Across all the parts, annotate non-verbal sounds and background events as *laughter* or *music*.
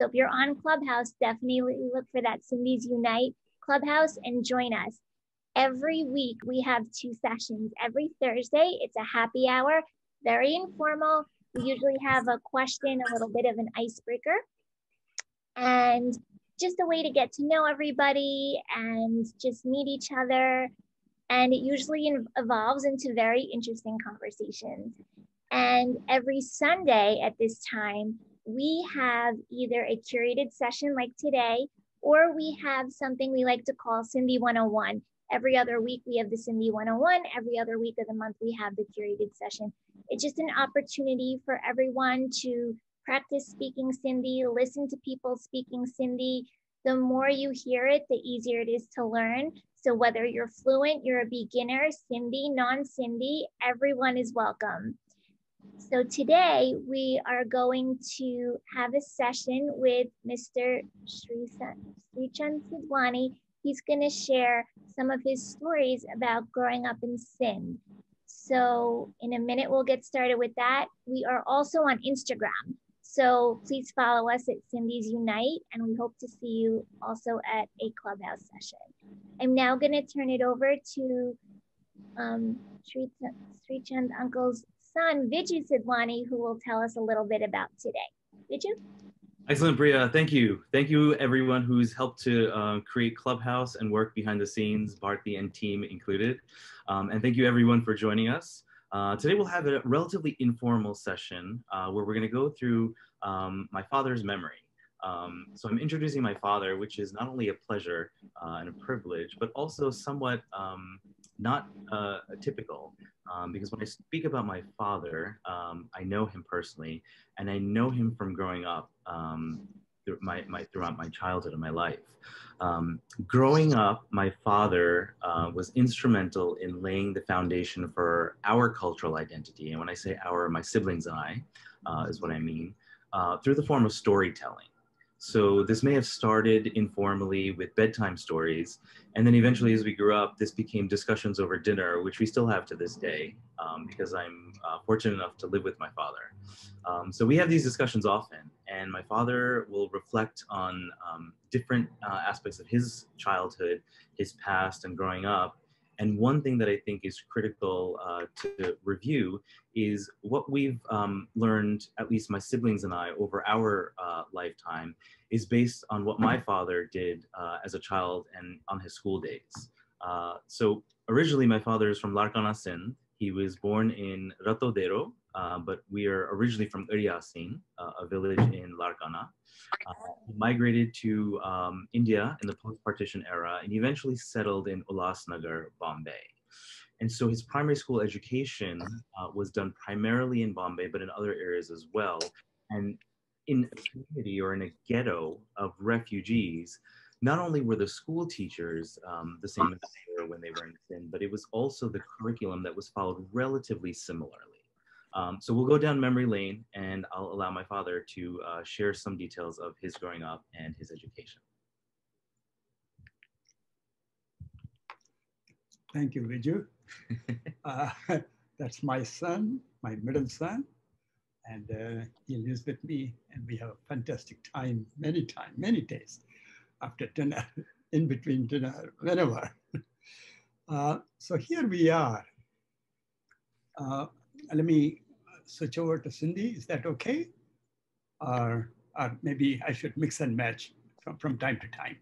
So if you're on Clubhouse, definitely look for that Sindhis Unite Clubhouse and join us. Every week we have two sessions. Every Thursday, it's a happy hour, very informal. We usually have a question, a little bit of an icebreaker, and just a way to get to know everybody and just meet each other. And it usually evolves into very interesting conversations. And every Sunday at this time, we have either a curated session like today, or we have something we like to call Sindhi 101. Every other week, we have the Sindhi 101. Every other week of the month, we have the curated session. It's just an opportunity for everyone to practice speaking Sindhi, listen to people speaking Sindhi. The more you hear it, the easier it is to learn. So whether you're fluent, you're a beginner, Sindhi, non-Sindhi, everyone is welcome. So today we are going to have a session with Mr. Srichand Sidhwani. He's going to share some of his stories about growing up in Sindh. So in a minute, we'll get started with that. We are also on Instagram. So please follow us at Sindhis Unite, and we hope to see you also at a clubhouse session. I'm now going to turn it over to um, Sri, Sri Chand Uncle's son, Viju Sidhwani, who will tell us a little bit about today. Viju? Excellent, Bria. Thank you. Thank you, everyone who's helped to uh, create Clubhouse and work behind the scenes, Bharti and team included. Um, and thank you, everyone, for joining us. Uh, today, we'll have a relatively informal session uh, where we're going to go through um, my father's memory. Um, so I'm introducing my father, which is not only a pleasure uh, and a privilege, but also somewhat um, not uh, typical. Um, because when I speak about my father, um, I know him personally, and I know him from growing up um, through my, my, throughout my childhood and my life. Um, growing up, my father uh, was instrumental in laying the foundation for our cultural identity. And when I say our, my siblings and I uh, is what I mean, uh, through the form of storytelling. So this may have started informally with bedtime stories, and then eventually, as we grew up, this became discussions over dinner, which we still have to this day, um, because I'm uh, fortunate enough to live with my father. Um, so we have these discussions often, and my father will reflect on um, different uh, aspects of his childhood, his past, and growing up, and one thing that I think is critical uh, to review is what we've um, learned, at least my siblings and I, over our uh, lifetime, is based on what my father did uh, as a child and on his school days. Uh, so originally, my father is from Larkana, Sindh. He was born in Ratodero, uh, but we are originally from Uriasin, uh, a village in Larkana. Uh, migrated to um, India in the post-partition era and eventually settled in Ulhasnagar, Bombay. And so his primary school education uh, was done primarily in Bombay, but in other areas as well. And in a community or in a ghetto of refugees, not only were the school teachers um, the same as they were when they were in Sindh, but it was also the curriculum that was followed relatively similarly. Um, so we'll go down memory lane and I'll allow my father to uh, share some details of his growing up and his education. Thank you, Viju. *laughs* uh, *laughs* that's my son, my middle son, and uh, he lives with me and we have a fantastic time, many times, many days after dinner, *laughs* in between dinner, whenever. Uh, so here we are. Uh, let me switch over to Sindhi. Is that okay? Or, or maybe I should mix and match from, from time to time.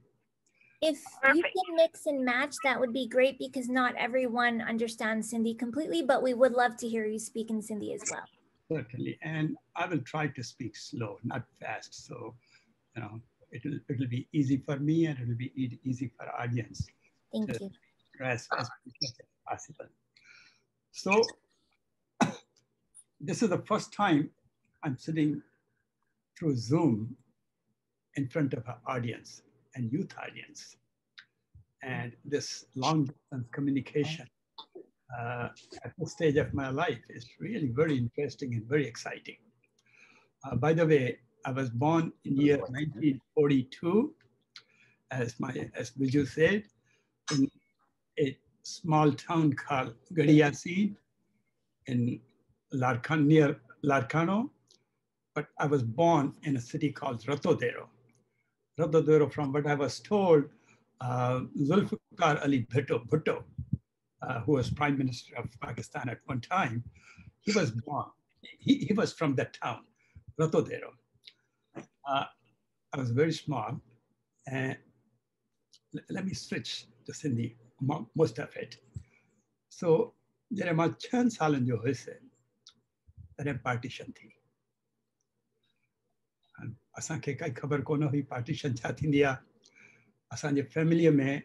If Perfect. you can mix and match, that would be great because not everyone understands Sindhi completely, but we would love to hear you speak in Sindhi as well. Certainly, and I will try to speak slow, not fast. So, you know, it'll it'll be easy for me and it'll be easy for audience. Thank you. As, as possible. So this is the first time I'm sitting through Zoom in front of an audience and youth audience. And this long distance communication uh, at this stage of my life is really very interesting and very exciting. Uh, by the way, I was born in the year 1942, as my as Viju said, in a small town called Gadiyasin in Larcan, near Larkano. but I was born in a city called Ratodero. Ratodero, from what I was told, uh, Zulfikar Ali Bhutto, Bhutto uh, who was prime minister of Pakistan at one time, he was born, he, he was from that town, Ratodero. Uh, I was very small, and let me switch to Sindhi, most of it. So, जॾहिं मां छहनि सालनि जो हुयुसि तॾहिं partition थी। असांखे काई ख़बर कोन हुई, पार्टीशन छा थींदी आहे में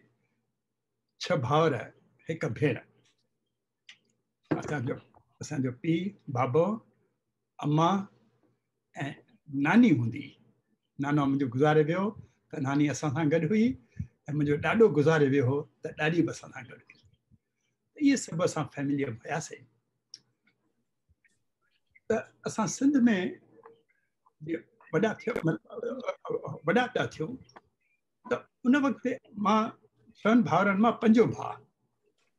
छह भाउर हिकु भेण। असांजो असांजो पीउ, बाबो, अम्मा ऐं नानी हूंदी। नानो मुंहिंजो गुज़ारे वियो, त नानी असां सां गॾु हुई ऐं मुंहिंजो गुज़ारे वियो हो, त ॾाॾी बि असां हुई। इहे सभु असां फैमिलीअ में हुयासीं। त असां सिंध में वॾा थियो वॾा त उन माँ पंजो भाउ,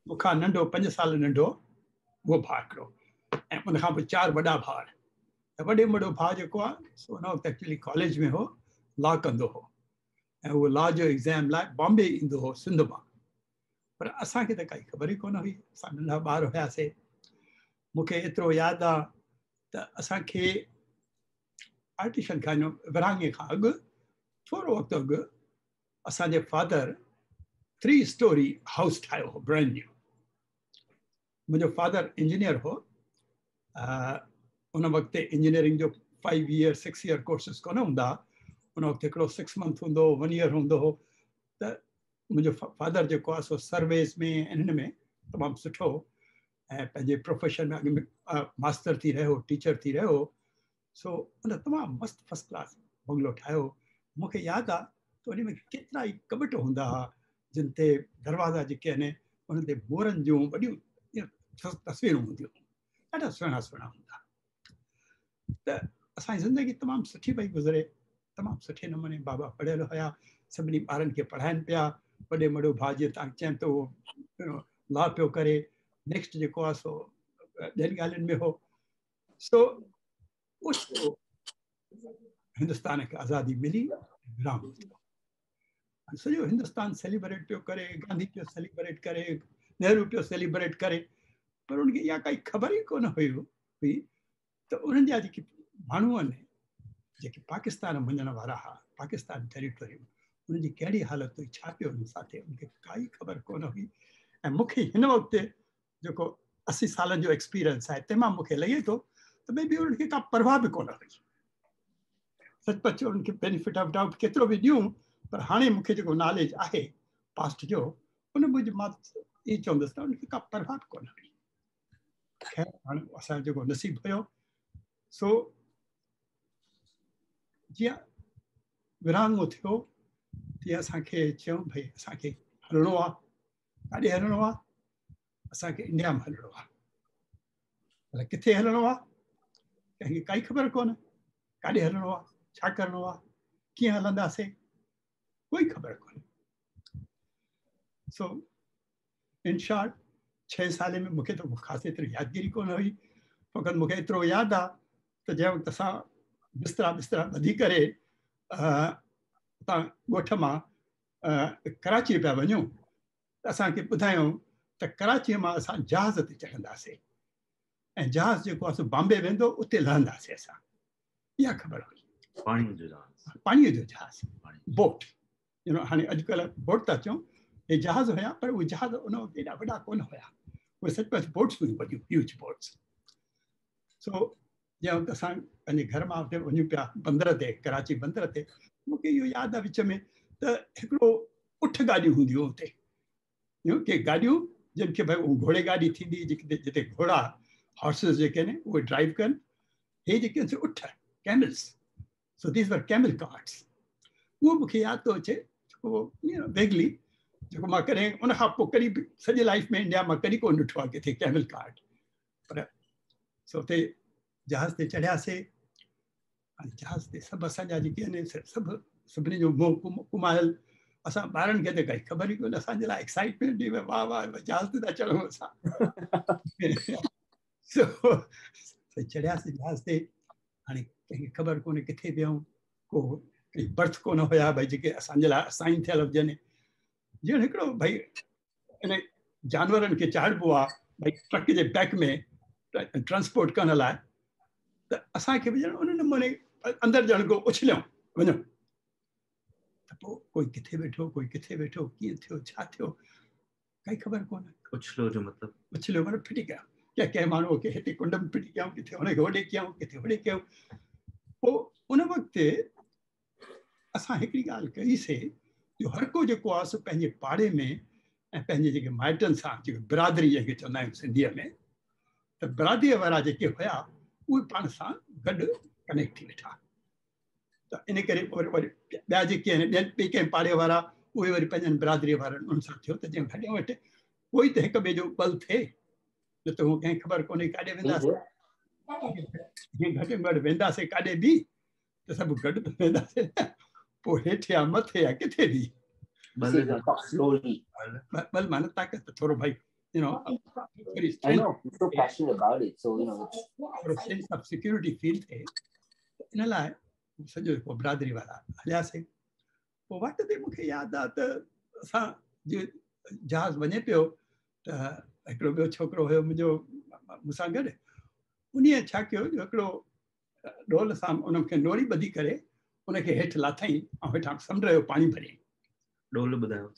मूंखां नंढो, पंज साल नंढो, उहो भाउ हिकिड़ो। ऐं उनखां पोइ चारि वॾा त उन वक़्तु एक्चुअली कॉलेज में हो लॉ कंदो हो। उहो लॉ जो एग्ज़ाम लाइ बॉम्बे ईंदो हो, सिंध माँ। पर असांखे त काई ख़बर ई कोन हुई। असां नंढा ॿार हुयासीं मूंखे एतिरो यादि त असांखे आर्टिशन खां विरहाङे खां अॻु, थोरो वक़्तु अॻु फादर थ्री स्टोरी हाउस ठाहियो हो ब्रैंड न्यू मुंहिंजो फादर इंजीनियर हो उन वक़्तु इंजीनियरिंग जो five year six year courses कोन हूंदा, उन वक़्तु सिक्स मंथ हो वन ईयर हूंदो हो, त मुंहिंजो फादर जेको आहे सर्विस में हिन में तमामु सुठो ऐं प्रोफेशन में अॻु में मास्टर थी रहियो टीचर थी रहियो सो उन तमामु मस्तु फस्ट क्लास बंगलो ठाहियो मूंखे यादि आहे त उन में केतिरा ई कबट हूंदा हुआ जिन ते दरवाज़ा जेके आहिनि उन ते मोरनि जूं वॾियूं तस्वीरूं हूंदियूं ॾाढा सुहिणा सुहिणा हूंदा। त असांजी ज़िंदगी तमामु सुठी पई गुज़रे, तमामु सुठे नमूने बाबा पढ़ियल हुया, सभिनी ॿारनि खे पढ़ाइनि पिया वॾे वॾो भाउ जीअं तव्हां चइनि थो लॉ पियो करे नेक्स्ट जेको आहे सो ॿियनि में हो. सो हिंदुस्तान खे आज़ादी मिली विराम सॼो हिंदुस्तान सेलिब्रेट पियो करे, गांधी पियो सेलिब्रेट करे, नेहरू पियो सेलिब्रेट करे, पर उनखे इहा काई ख़बर ई कोन हुई हुई? त उन्हनि जा जेके माण्हू आहिनि जेके पाकिस्तान वञण वारा हुआ पाकिस्तान टेरिटोरी उनजी कहिड़ी हालत हुई छा पियो हुन सां थिए उनखे काई ख़बर कोन हुई? ऐं मूंखे हिन वक़्तु जेको असी सालनि जो एक्सपीरियंस आहे तंहिंमां मूंखे लॻे थो त भई बि उनखे का परवाह बि कोन सचपच उनखे बेनिफिट ऑफ़ डाउट केतिरो बि ॾियूं पर हाणे मूंखे जेको नॉलेज आहे पास्ट जो, उन मुंहिंजी माँ ईअं चवंदुसि त का परवाह बि कोन नसीबु हुयो, सो, जीअं विरहाङो थियो, तीअं असांखे चयूं, भई असांखे हलणो आहे काॾे असांखे इंडिया में हलणो आहे। किथे हलणो आहे? कंहिंखे ख़बर कोन्हे काॾे हलणो आहे, छा कोई ख़बर कोन्हे सो इन शॉर्ट छह साले में मूंखे त ख़ासि एतिरी यादगिरी कोन हुई फ़क़ति मूंखे एतिरो यादि आहे त जंहिं वक़्तु असां बिस्तरा बिस्तरा ॿधी करे ॻोठ माँ कराची पिया वञूं, त असांखे ॿुधायूं त कराचीअ माँ असां जहाज़ ते चढ़ंदासीं। ऐं जहाज़ जेको आहे सो बॉम्बे वेंदो उते लहंदासीं असां। इहा ख़बर हुई। पाणीअ जो जहाज़। बोट। हाणे अॼुकल्ह बोट था चऊं हे जहाज़ हुया पर उहे जहाज़ उन वक़्तु एॾा वॾा कोन हुया। उहे सचपच बोट्स हुयूं वॾियूं ह्यूज बोट्स सो जंहिं वक़्तु असां पंहिंजे घर माँ हुते वञूं पिया बंदर ते कराची बंदर ते मूंखे इहो यादि आहे विच में त हिकिड़ो उठ गाॾियूं हूंदियूं हुते के गाॾियूं जिन खे भई घोड़े गाॾी थींदी जिते जिते घोड़ा हॉर्सिस जेके आहिनि उहे ड्राइव कनि हे जेके आहिनि उठ camels so these were camel cards उहो मूंखे यादि थो अचे जेको वेगली जेको माँ कॾहिं पोइ कॾहिं बि सॼी लाइफ में इंडिया माँ कॾहिं कोन ॾिठो आहे किथे कैमल कार्ड पर सो हुते जहाज़ ते चढ़ियासीं जहाज़ ते सभु असांजा जेके आहिनि सभु जो मोह कुमायल असां ॿारनि खे त काई ख़बर ई कोन्हे, असांजे लाइ एक्साइटमेंट वाह वाह जहाज़ था चढ़ूं असां। *laughs* चढ़ियासीं जहाज़ ते हाणे कंहिंखे ख़बर कोन्हे किथे वियूं को बर्थ कोन हुया भई जेके असांजे लाइ असाइन थियल हुजनि। हिकिड़ो भई इन जानवरनि खे चाढ़िबो आहे भई ट्रक जे बैक में ट्रांसपोर्ट करण लाइ, त असांखे बि ॼण उन नमूने अंदरि ॼण को उछलियऊं त कोई किथे वेठो कोई किथे वेठो कीअं थियो छा थियो? काई ख़बर कोन्हे उछलो जो मतिलबु। उछलियो माना फिटी कया या कंहिं माण्हूअ खे हिते कुंड में फिटी कयूं किथे हुनखे होॾे कयूं किथे होॾे कयूं पोइ उन वक़्तु असां हिकिड़ी ॻाल्हि कईसीं जो हर को जेको आहे सो पंहिंजे पाड़े में ऐं पंहिंजे जेके माइटनि सां जेके बिरादरी जंहिंखे चवंदा आहियूं सिंधीअ में त बिरादरीअ वारा जेके हुया उहे पाण सां गॾु कनेक्ट थी वेठा। करे वरी वरी ॿिया जेके आहिनि ॿियनि ॿिए कंहिं पाड़े वारा उहे वरी पंहिंजनि बिरादरीअ वारनि उन्हनि सां थियो त जंहिं गॾे वटि कोई त हिक ॿिए जो बल थिए न त उहो कंहिं ख़बर कोन्हे काॾे वेंदासीं जीअं घटि में घटि वेंदासीं काॾे बि त सभु गॾु त वेंदासीं पोइ हेठि आहे मथे आहे किथे बि. बल माना ताक़त थोरो भाई you know I know, he's so passionate about it. So, you know, it's, of security feel थिए इन लाइ सॼो बिरादरी वारा हलियासीं पोइ वटि ते मूंखे यादि आहे त असां जहाज़ वञे पियो त हिकिड़ो ॿियो छोकिरो हुयो मुंहिंजो मूंसां गॾु। उन छा कयो जो हिकिड़ो डोल सां उनखे नोड़ी ॿधी करे उनखे हेठि लाथई ऐं हेठां समुंड जो पाणी भरियईं। डोल ॿुधायो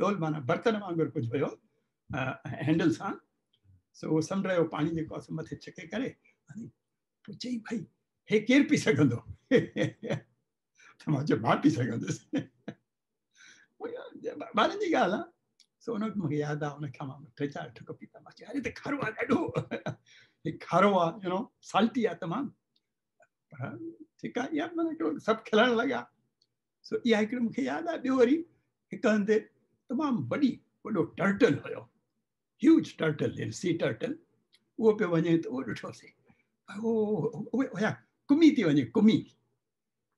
डोल माना बर्तन वांगुरु कुझु हुयो हैंडल सां। सो उहो समुंड जो पाणी जेको आहे मथे छिके करे पोइ चई भई ಹೇಕೇರ್ಪಿಸಕೊಂಡು ತಮಾಚೆ ಮಾಡಿಸಕೊಂಡು ಬಾರಂಜಿಗೆ ಅಲ್ಲ ಸೊ ಅವನಿಗೆ ಮಗ ಯಾದ ಅವನ ಕಮ ಪ್ರಜಾ ಅಟ್ಟಕ ಪಿತ ಮತ್ತೆ ಅರೆ ಖಾರವಾ ಗಾಡು ಈ ಖಾರवा यू नो साल्टी आ तमाम। ठीक आहे या मला तो सब खेळण लगा सो या हिकिड़ो मूंखे याद आ बियो वरी एक हंधि तमाम बड़ी वॾो टर्टल हुयो। ह्यूज टर्टल सी टर्टल उहो पियो वञे त उहो ओ ओ या ڪمي ٿي وڃي ڪمي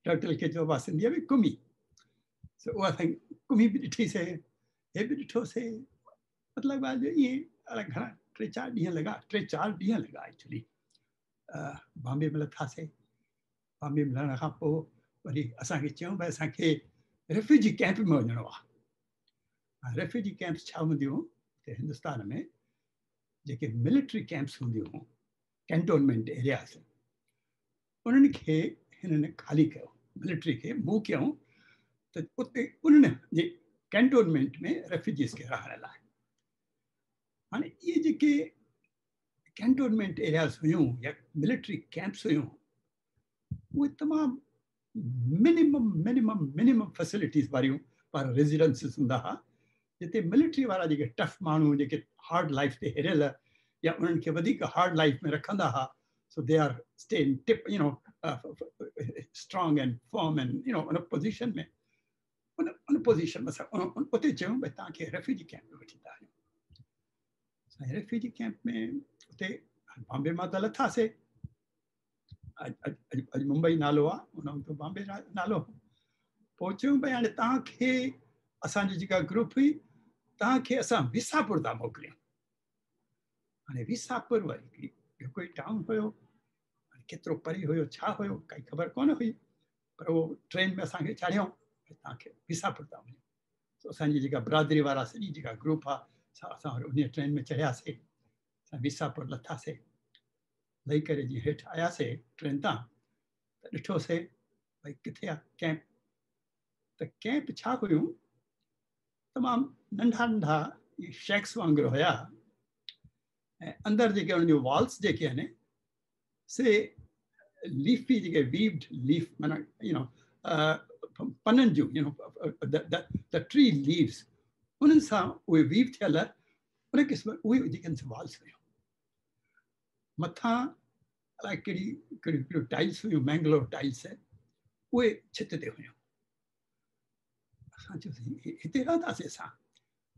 ٽرٽل کي ۾ ڪمي اها ڪمي به ڏٺيسين هي به ڏٺوسين مطلب آهي جو ائين گهڻا ٽي چار ڏينهن لڳا ٽي چار ڏينهن لڳا ايڪچوئلي بامبي ۾ لٿاسين بامبي ۾ لهڻ کان پوءِ وري اسان کي چيون ڀئي اسان کي ريفيوجي ڪيمپ ۾ وڃڻو آهي ريفيوجي ڪيمپس ڇا هونديون هندستان ۾ جيڪي ملٽري ڪيمپس هونديون ڪينٽونمينٽ ايرياز उन्हनि खे हिननि ख़ाली कयो मिलिट्री खे मूव कयूं त उते उन्हनि जे कैंटोनमेंट में रेफ्यूजीस खे रहण लाइ हाणे इहे जेके कैंटोनमेंट एरियाज़ हुयूं या मिलिट्री कैंप्स हुयूं, उहे तमामु मिनिमम मिनिमम मिनिमम फैसिलिटीज़ वारियूं वारा रेज़िडेंसिस हूंदा हुआ जिते मिलिट्री वारा जेके टफ माण्हू, जेके हार्ड लाइफ ते हिरियल, या उन्हनि खे हार्ड लाइफ में रखंदा हुआ सो they are stay in tip you know strong and form and you know उन पोज़ीशन में उन उन पोज़ीशन में असां उते चयूं भई तव्हांखे रेफ्यूजी कैंप में वठी था हलियूं असां रेफ्यूजी कैंप में उते बॉम्बे मां त लथासीं अॼु मुंबई नालो आहे उन वक़्तु बॉम्बे नालो पोइ चयूं भई हाणे तव्हांखे असांजी जेका ग्रुप हुई तव्हांखे असां विसापुर था मोकिलियूं हाणे विसापुर वरी ॿियो कोई टाउन हुयो केतिरो परे हुयो छा हुयो काई ख़बर कोन हुई? पर उहो ट्रेन में असांखे चाढ़ियऊं तव्हांखे विसापुर था वञूं सो असांजी जेका बिरादरी वारा सॼी जेका ग्रुप आहे असां उन ट्रेन में चढ़ियासीं असां विसापुर लथासीं। लही करे जीअं हेठि आयासीं ट्रेन तां त ॾिठोसीं भई किथे आहे कैंप? त कैंप छा हुयूं? तमामु नंढा नंढा शेक्स वांगुरु हुया। ऐं अंदरि जेके हुननि जूं वॉल्स जेके आहिनि से लीफी जेके वीव्ड लीफ माना यू नो पननि जूं you know the tree leaves उन्हनि सां उहे वीव थियल उन क़िस्म उहे जेके वॉल्स हुयूं मथां अलाए कहिड़ी कहिड़ियूं कहिड़ियूं टाइल्स हुयूं मैंगलोर टाइल्स उहे छित ते हुयूं असां चयोसीं हिते रहंदासीं असां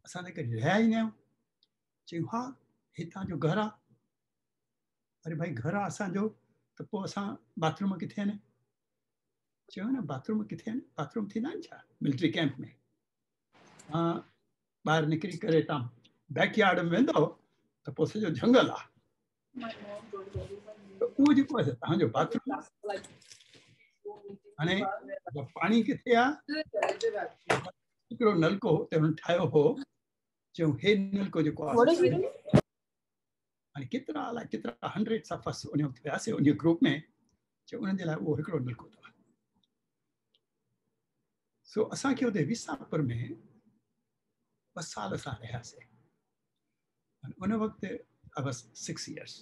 असां त कॾहिं रहिया ई न आहियूं चयूं हा हितां जो घरु आहे अरे भाई, घर असांजो त असां बाथरूम किथे आहिनि चयो न, बाथरूम किथे बाथरूम आहिनि छा मिलिट्री कैंप में। हा ॿाहिरि निकिरी करे बैकयार्ड में वेंदव त पोइ सॼो झंगल आहे त बाथरूम किथे आहे नलको हो चयूं हे नलको हाणे केतिरा अलाए केतिरा हंड्रेड ऑफ़ अस उन वक़्तु वियासीं उन ग्रुप में चयो उन्हनि जे लाइ उहो हिकिड़ो नलको अथव सो असांखे हुते विसापुर में ॿ साल असां रहियासीं उन वक़्तु वॉज़ सिक्स इयर्स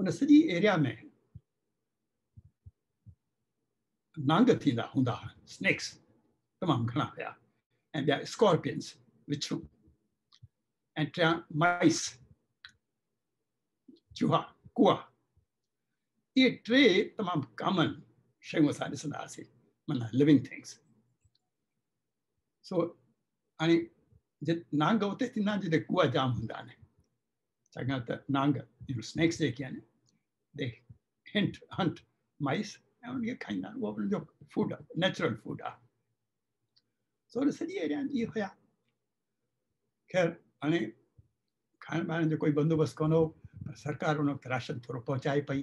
उन सॼी एरिया में, नांग थींदा हूंदा हुआ स्नेक्स तमामु घणा हुया। ऐं ॿिया स्कॉर्पियंस विछूं टियाँ माइस चूहा कुआ इहे टे तमामु कॉमन शयूं असां ॾिसंदा हुआसीं माना लिविंग थिंग्स सो हाणे जे नांग उते थींदा आहिनि जिते कुआ जाम हूंदा आहिनि छाकाणि त नांग स्नेक्स जेके आहिनि दे हिंट हंट माइस ऐं उनखे खाईंदा आहिनि उहो उन्हनि जो फ़ूड आहे नेचुरल फ़ूड आहे सो सॼी एरिया इहे हुया ख़ैर हाणे खाइण पाइण जो कोई बंदोबस्तु कोन सरकार उन राशन थोरो पहुचाए पई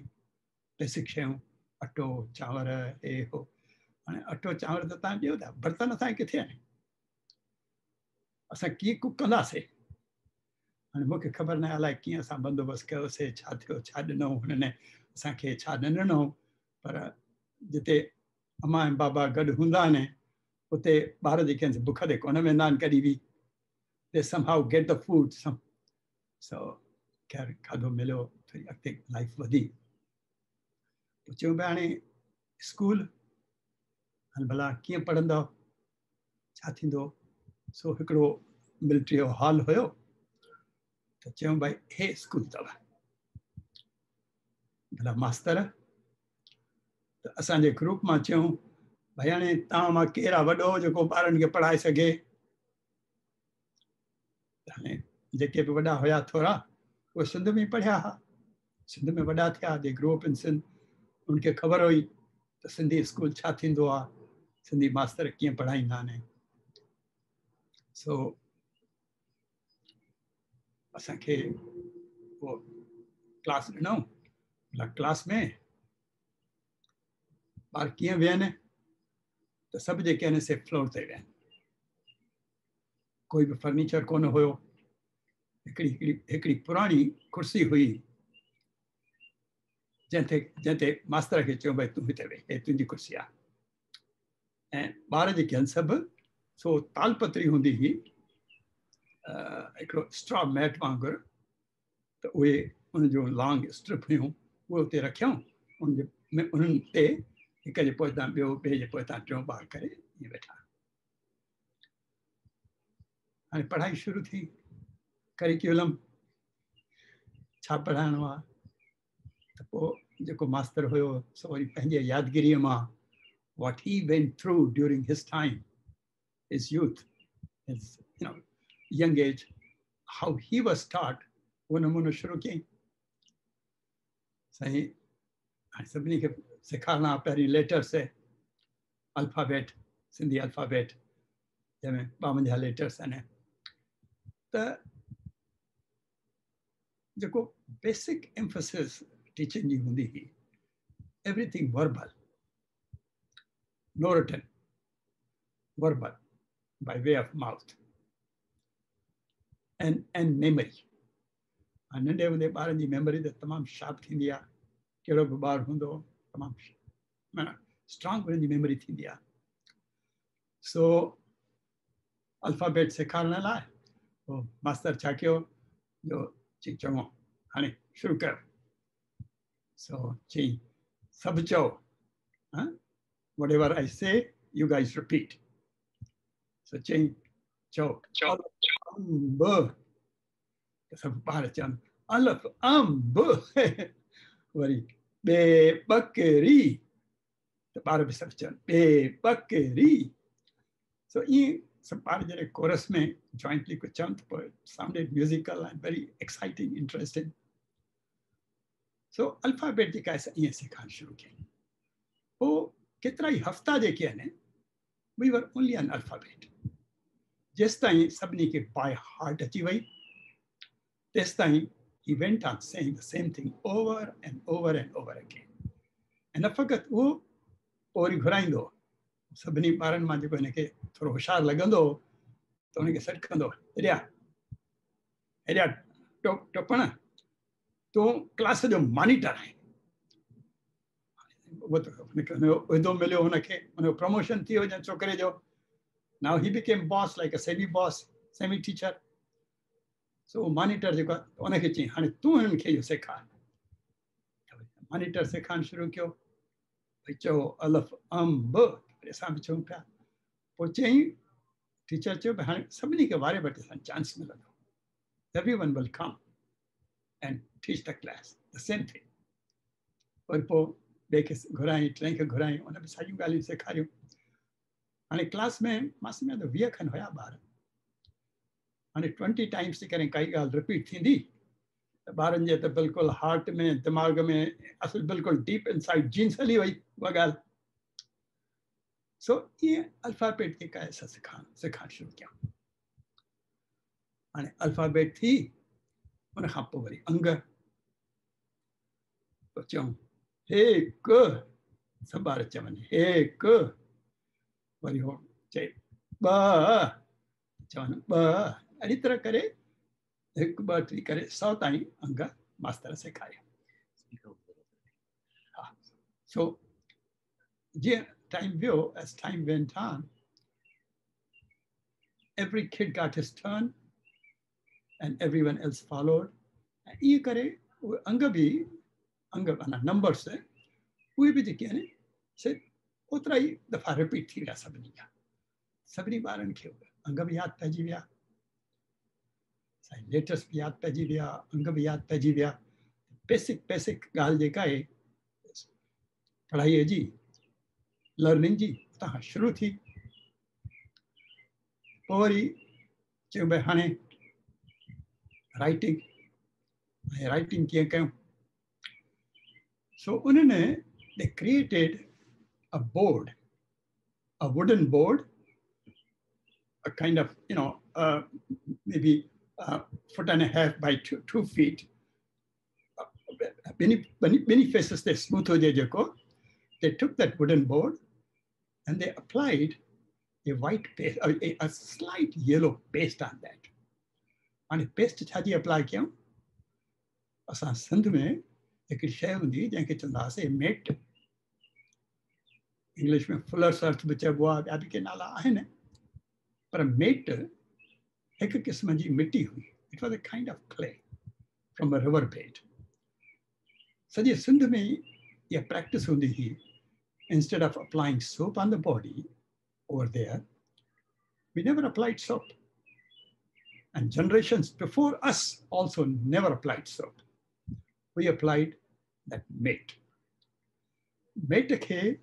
बेसिक शयूं अटो चांवर हे हो हाणे अटो चांवर त तव्हां ॾियो था बर्तन असांखे किथे असां कीअं कुक कंदासीं हाणे मूंखे ख़बर न आहे अलाए कीअं असां बंदोबस्तु कयोसीं छा पर जिते अमा बाबा गॾु हूंदा आहिनि बुख ते कोन वेंदा आहिनि दे some how get the food सम सो ख़ैर खाधो मिलियो थोरी अॻिते लाइफ वधी पोइ चयूं पिया हाणे स्कूल हाणे भला कीअं पढ़ंदव छा थींदो सो हिकिड़ो मिलिट्री जो हॉल हुयो त चयूं भाई हे स्कूल अथव भला मास्तर त असांजे ग्रुप मां चयूं भई हाणे तव्हां मां केरु आहे वॾो जेको ॿारनि खे पढ़ाए सघे हाणे जेके बि वॾा हुया थोरा उहे सिंध में पढ़िया हुआ सिंध में वॾा थिया they grow up in Sindh उनखे ख़बर हुई त सिंधी स्कूल छा थींदो आहे सिंधी मास्तर कीअं पढ़ाईंदा आहिनि सो असांखे उहो क्लास ॾिनऊं क्लास में ॿार कीअं विहनि त सभु जेके आहिनि से फ्लोर ते विहनि कोई बि फर्नीचर कोन हुयो पुराणी कुर्सी हुई जंहिंते जंहिंते मास्तर खे चयो, भई तूं हिते वेही हे तुंहिंजी कुर्सी आहे सभु, सो तालपत्री हूंदी हुई हिकिड़ो स्ट्रॉ मैट वांगुरु, त उहे उनजो लॉन्ग स्ट्रिप हुयूं, उहे ते टियों ॿार करे वेठा। पढ़ाई शुरू थी करिकुलम छा पढ़ाइणो आहे त पोइ जेको मास्तर हुयो सो वरी पंहिंजे यादगिरीअ माँ what he went through during his time his youth young age how he was start उहो नमूनो शुरू कयईं साईं हाणे सभिनी खे सेखारणा पहिरीं लेटर्स आहे अल्फ़ाबेट सिंधी अल्फ़ाबेट जंहिंमें ॿावंजाहु लेटर्स आहिनि त जेको बेसिक एम्फसिस टीचिंग जी हूंदी हुई everything verbal no written, verbal, by way of mouth. And, and memory. नंढे हूंदे ॿारनि जी मेमोरी त तमामु शार्प थींदी आहे कहिड़ो बि ॿारु हूंदो तमामु माना स्ट्रांग हुननि जी मेमोरी थींदी आहे सो अल्फ़ाबेट सेखारण लाइ पोइ मास्तर छा कयो जो चई चङो हाणे शुरू कयो सो चई सभु चओ हा whatever I say, you guys repeat. So change, cho, cho, bu. Some parachan, alaf, um, bu. Wari, be, bakeri. The parabisachan, be, bakeri. So, e, some part chorus me jointly with Chant poet sounded musical and very exciting, interesting. So alphabet जी कैसे ये सिखाना shuru kiya. वो कितना hi hafta जे किया ने we were only an alphabet Jis ताई sabne ke by heart achi vai. this time he went on saying the same thing over and over and over again and अफ़क़त वो पूरी घुराइंदो सभिनी ॿारनि माँ जेको हिनखे थोरो होशियारु त टोपण, तूं क्लास जो मॉनिटर आहीं। उहिदो मिलियो प्रमोशन थी जो। Now he became boss like a semi boss semi teacher so monitor जेको आहे उनखे हाणे तूं इहो सेखार। मॉनिटर सेखारणु शुरू कयो। अलफ़ अम पिया पोइ चई टीचर हाणे सभिनी खे वारे वटि असां चांस मिलंदो everyone will come and teach the class the same thing worry पोइ ॿिए खे घुराई टे खे घुराई उन बि साॻियूं ॻाल्हियूं सेखारियूं। हाणे क्लास में माँ सम्झां त वीह खनि हुया ॿार हाणे ट्वेंटी टाइम्स जे करे, काई ॻाल्हि रिपीट त जे त बिल्कुलु हार्ट में, दिमाग़ में, असुलु बिल्कुलु डीप इनसाइड जीन्स हली वई उहा ॻाल्हि सो ईअं अल्फ़ाबेट जेका आहे असां सिखारणु सिखारणु शुरू कयूं। हाणे अल्फ़ाबेट थी उन खां पोइ वरी अंग। पोइ चऊं हे क सभु ॿार चवनि हे वरी हो चए ॿ चवनि ॿ अहिड़ी तरह करे हिकु ॿ टी करे सौ ताईं अंग मास्तर सेखारिया हा सो जीअं टाइम वियो as time went on every kid got his turn and everyone else followed. ऐं करे अंग बि अंग माना नंबर्स उहे बि जेके आहिनि से ओतिरा ई दफ़ा रिपीट थी विया सभिनी जा सभिनी ॿारनि खे अंग बि यादि पइजी विया साईं लेटेस्ट बि यादि पइजी विया अंग बि यादि पइजी विया बेसिक बेसिक ॻाल्हि जेका आहे पढ़ाईअ जी। लर्निंग जी उतां खां शुरू थी पोइ वरी चयो भई हाणे राइटिंग ऐं राइटिंग कीअं कयूं सो उन्हनि they created a board, a wooden board, a kind of, you know, uh, maybe a foot and a half by two, two feet. Many, many, many faces they smooth They took that wooden board and they applied a white paste, a, slight yellow paste on that. And the paste that they applied, you know, as a they could say, and mate, English mein fuller's earth with a boy, Abby can allow him. But a mate, he could kiss my mitty. It was a kind of clay from a riverbed. bed. So the Sundami, a practice on the instead of applying soap on the body over there, we never applied soap. And generations before us also never applied soap. We applied that mate. Mate खे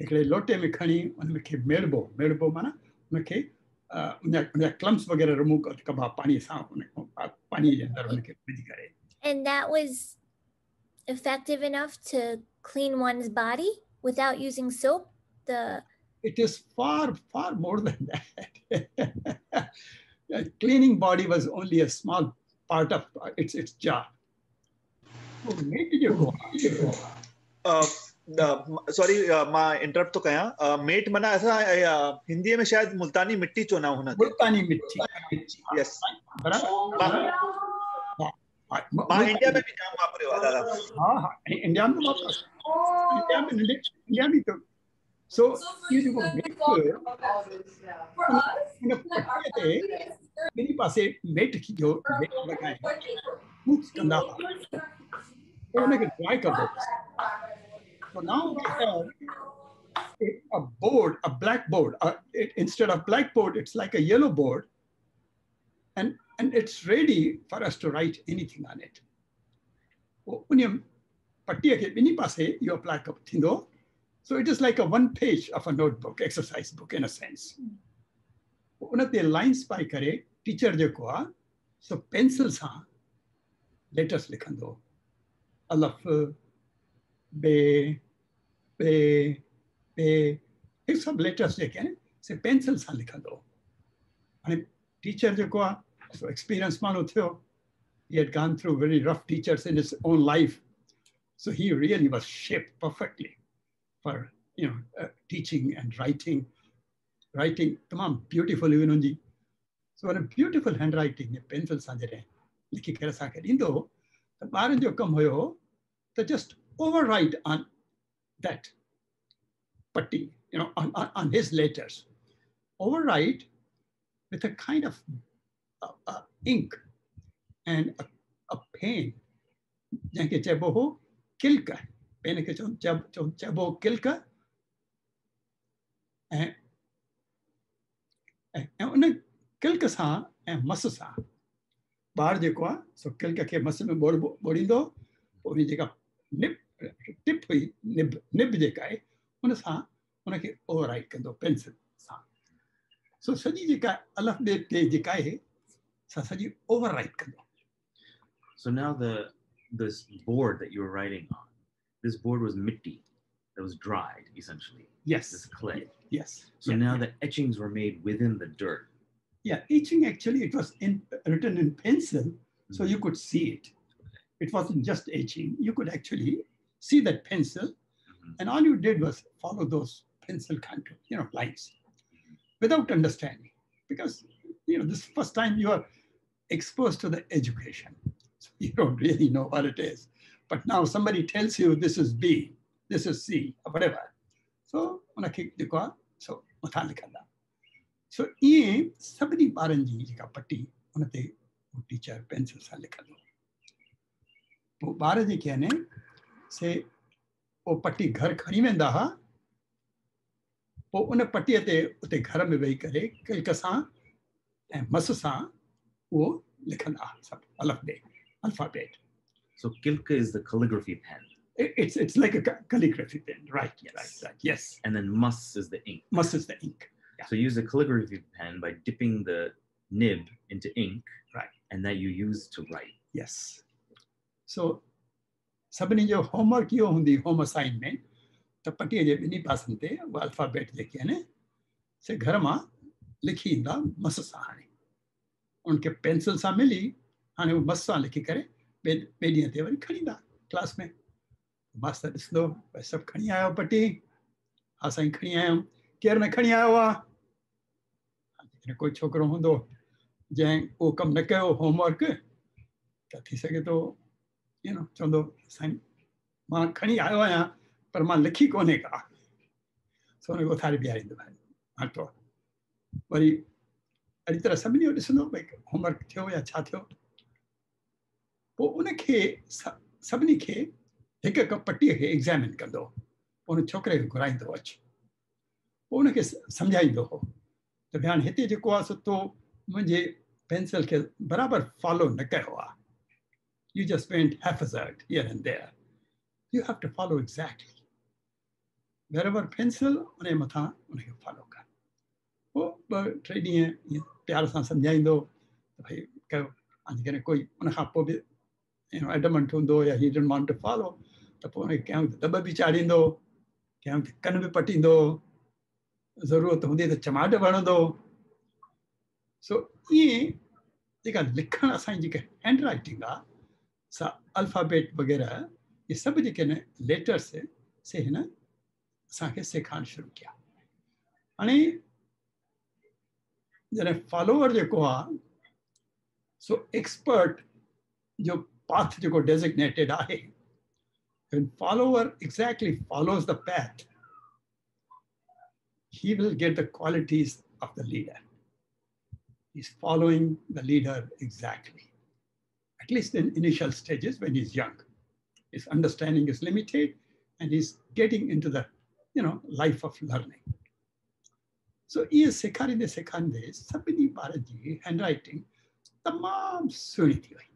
हिकिड़े लोटे में खणी उनखे मेड़बो मेड़बो माना उनखे उनजा clumps वग़ैरह remove कबा पाणीअ सां उन पाणीअ जे अंदरि उनखे विझी करे And that was effective enough to clean one's body Without using soap? The It is far, far more than that. Cleaning body was only a small part of its, its job. Oh, where did you go? Uh, sorry माँ interrupt तो कयां met माना असां हिंदीअ में शायद मुल्तानी मिट्टी चवंदा हुन मुल्तानी मिट्टी यस बराबर माँ इंडिया में भी जाम वापरियो आहे दादा हा हा इंडिया में वापस इंडिया में इंडिया में तो सो ये जेको मेट उन पट्टीअ ते ॿिनी पासे मेट जो मेट लॻाए मूव्स कंदा हुआ पोइ उनखे ड्राई कबो So now we have a, a board, a blackboard. Uh, it, instead of blackboard, it's like a yellow board. And, and it's ready for us to write anything on it. उन पट्टीअ खे ॿिन्ही पासे इहो apply कबो थींदो so it is like a one page of a notebook exercise book in a sense उन ते lines पाए करे टीचर जेको आहे सो पेंसिल सां लेटर्स लिखंदो अलफ़ बे पे पे हे सभु लेटर्स जेके आहिनि से पेंसिल सां लिखंदो हाणे टीचर जेको आहे सो एक्सपीरियंस माण्हू थियो he had gone through very rough teachers in his own life. So he really was shaped perfectly for you know uh, teaching and writing. Writing, tamam beautiful even on the so a beautiful handwriting, pencil सां जॾहिं लिखी करे असांखे ॾींदो त ॿारनि जो कमु हुयो त just overwrite on that patti, you know, on, on, on his letters. Overwrite with a kind of uh, uh, ink and a, a pen जंहिंखे चइबो हो किल्क पेन खे चइबो किल्क ऐं ऐं उन किल्क सां मस सां ॿार आहे सो किल्क खे मस में ॿोड़ ॿोड़ींदो पोइ उन निब टिप हुई निब निब जेका आहे उन सां उनखे पेंसिल सां सो सॼी जेका अलफ ॿे ते जेका आहे सा सॼी ओवरराइट कंदो So, now the this board that you were writing on, this board was mitti that was dried essentially. yes. This clay. yes. So yeah, now the etchings were made within the dirt. yeah etching actually it was in written in pencil so you could see it. It wasn't just etching. You could actually see that pencil Mhm. and all you did was follow those pencil contour you know lines. Without understanding because you know this first time you are exposed to the education so *laughs* you don't really know what it is but now somebody tells you this is b this is c or whatever so उनखे जेको आहे सो मथां लिखंदा सो ईअं सभिनी ॿारनि जी जेका पटी उन ते उहो टीचर पेंसिल सां लिखंदो पोइ ॿार जेके आहिनि से उहो पटी घर खणी वेंदा हुआ पोइ उन पटीअ ते उते घर में वेही करे किल्क सां ऐं मस सां उहो लिखंदा हुआ सभु अलॻि ॾे alphabet So kilka is the calligraphy pen, It's, it's like a ca- calligraphy pen, right, Yes. right, right, yes. and then mus is the ink. Mus is the ink. Yeah. So you use a calligraphy pen by dipping the nib into ink, Right. and that you use to write. Yes. So सभिनी जो homework इहो हूंदी home assignment त पटीअ जे ॿिन्ही पासनि ते उहे अल्फाबेट जेके आहिनि से घर मां लिखी ईंदा मस सां हाणे उनखे पेंसिल सां मिली हाणे उहो मस सां लिखी करे ॿिए ॿिए ते क्लास में। मास्तर ॾिसंदो भई सभु खणी आयो पटी हा, साईं खणी आयुमि केरु न खणी आयो आहे कोई छोकिरो हूंदो जंहिं उहो कमु न कयो होमवर्क। त थी सघे थो यू नो चवंदो साईं, माँ खणी आयो आहियाँ पर माँ लिखी कोन्हे का सो हुनखे उथारे बीहारींदो आहे हटो वरी अहिड़ी तरह जो भई, होमवर्क थियो या छा थियो पोइ उनखे सभिनी खे हिकु हिकु पटीअ एग्ज़ामिन कंदो पोइ उन छोकिरे खे घुराईंदो अचु हो त भई हाणे हिते सो तो पेंसिल खे बराबरि फॉलो न कयो आहे you just went haphazard here and there. You have to follow exactly. Wherever pencil, उन मथां उनखे फॉलो कर। पोइ टे ॾींहं प्यार सां सम्झाईंदो त भई कयो हाणे कोई उनखां पोइ एडमंट हूंदो या he don't want to follow त पोइ उनखे कंहिं वक़्तु दॿ कन बि पटींदो ज़रूरत हूंदी चमाट वणंदो सो ईअं जेका लिखणु असांजी जेका हैंड राइटिंग सा अल्फ़ाबेट वग़ैरह ये सभु जेके आहिनि लेटर्स से हिन असांखे सेखारणु शुरू कया हाणे जॾहिं फॉलोअर जेको सो एक्सपर्ट जो पाथ जेको डेज़िग्नेटेड आहे when follower exactly follows the path he will get the qualities of the leader he's following the leader exactly at least in initial stages when he's young. His understanding is limited and he's getting into the you know, life of learning. So इहे सेखारींदे सेखारींदे सभिनी ॿारनि जी hand writing तमामु सुहिणी थी वई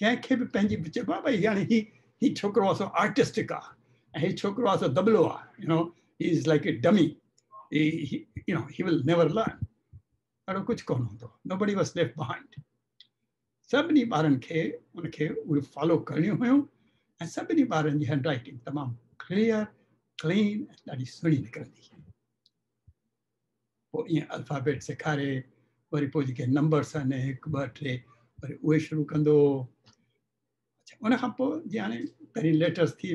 कंहिंखे बि पंहिंजी आहे भई हाणे ही ही छोकिरो आहे सो आर्टिस्टिक आहे ही छोकिरो आहे सो दबलो आहे you know he is like a dummy you know he will never learn अहिड़ो कुझु कोन हूंदो nobody was left behind उनखे उहे फॉलो करणियूं हुयूं ऐं सभिनी ॿारनि जी क्लियर क्लीन ऐं ॾाढी सुहिणी निकिरंदी अल्फ़ाबेट सेखारे वरी पोइ नंबर्स आहिनि हिकु ॿ टे वरी शुरू कंदो। उन खां पोइ लेटर्स थी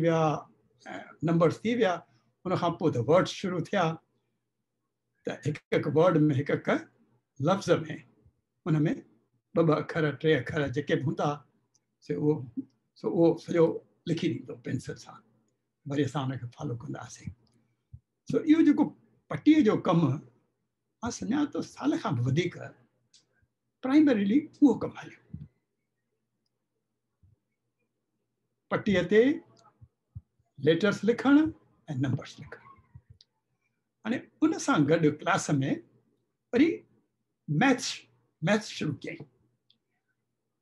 नंबर्स थी विया, उन त वर्ड्स शुरू थिया। त हिकु हिकु वर्ड में, हिकु हिकु लफ़्ज़ में, उन में अखर, टे अखर बि हूंदा, से उहो, सो उहो सॼो लिखी ॾींदो पेंसिल सां। वरी असां फॉलो कंदासीं। सो इहो जेको पटीअ जो कमु, माँ थो साल वधीक प्राइमरीली उहो कमु हलियो। ते लेटर्स लिखणु ऐं नंबर्स लिखणु। हाणे उन सां क्लास में वरी मैथ्स मैथ्स शुरू कयईं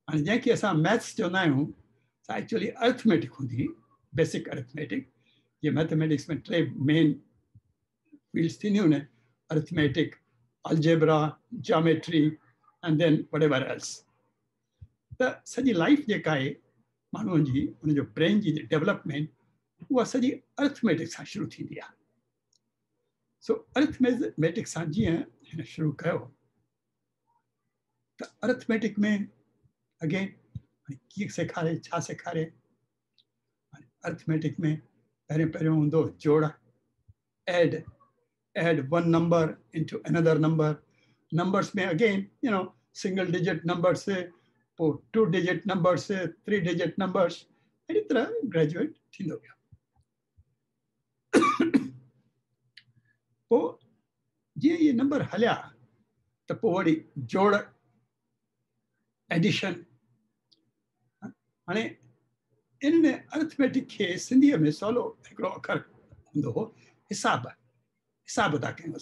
हाणे जंहिंखे असां मैथ्स चवंदा त एक्चुअली अर्थमेटिक हूंदी बेसिक अर्थमेटिक जीअं मैथमेटिक्स में टे मेन फील्ड्स थींदियूं आहिनि arithmetic algebra geometry and then whatever else त सॼी लाइफ आहे मानोजी हुनजो ब्रेन जी डेवलपमेंट उहा सॼी अर्थमेटिक सां शुरू थींदी आहे सो अर्थमेटिक सां जीअं हिन शुरू कयो त अर्थमेटिक में अॻे हाणे कीअं सेखारे छा सेखारे हाणे अर्थमेटिक में पहिरियों पहिरियों हूंदो जोड़। Add add one number into another number numbers में again you know single digit number से two digit numbers say, three digit numbers. अहिड़ी तरह ग्रेजुएट थींदो वियो पोइ जीअं इहे नंबर हलिया त पोइ वरी जोड़ एडिशन हाणे इन अर्थमेटिक खे सिंधीअ में सवलो हिकिड़ो अखर हो हिसाब हिसाब था कयूं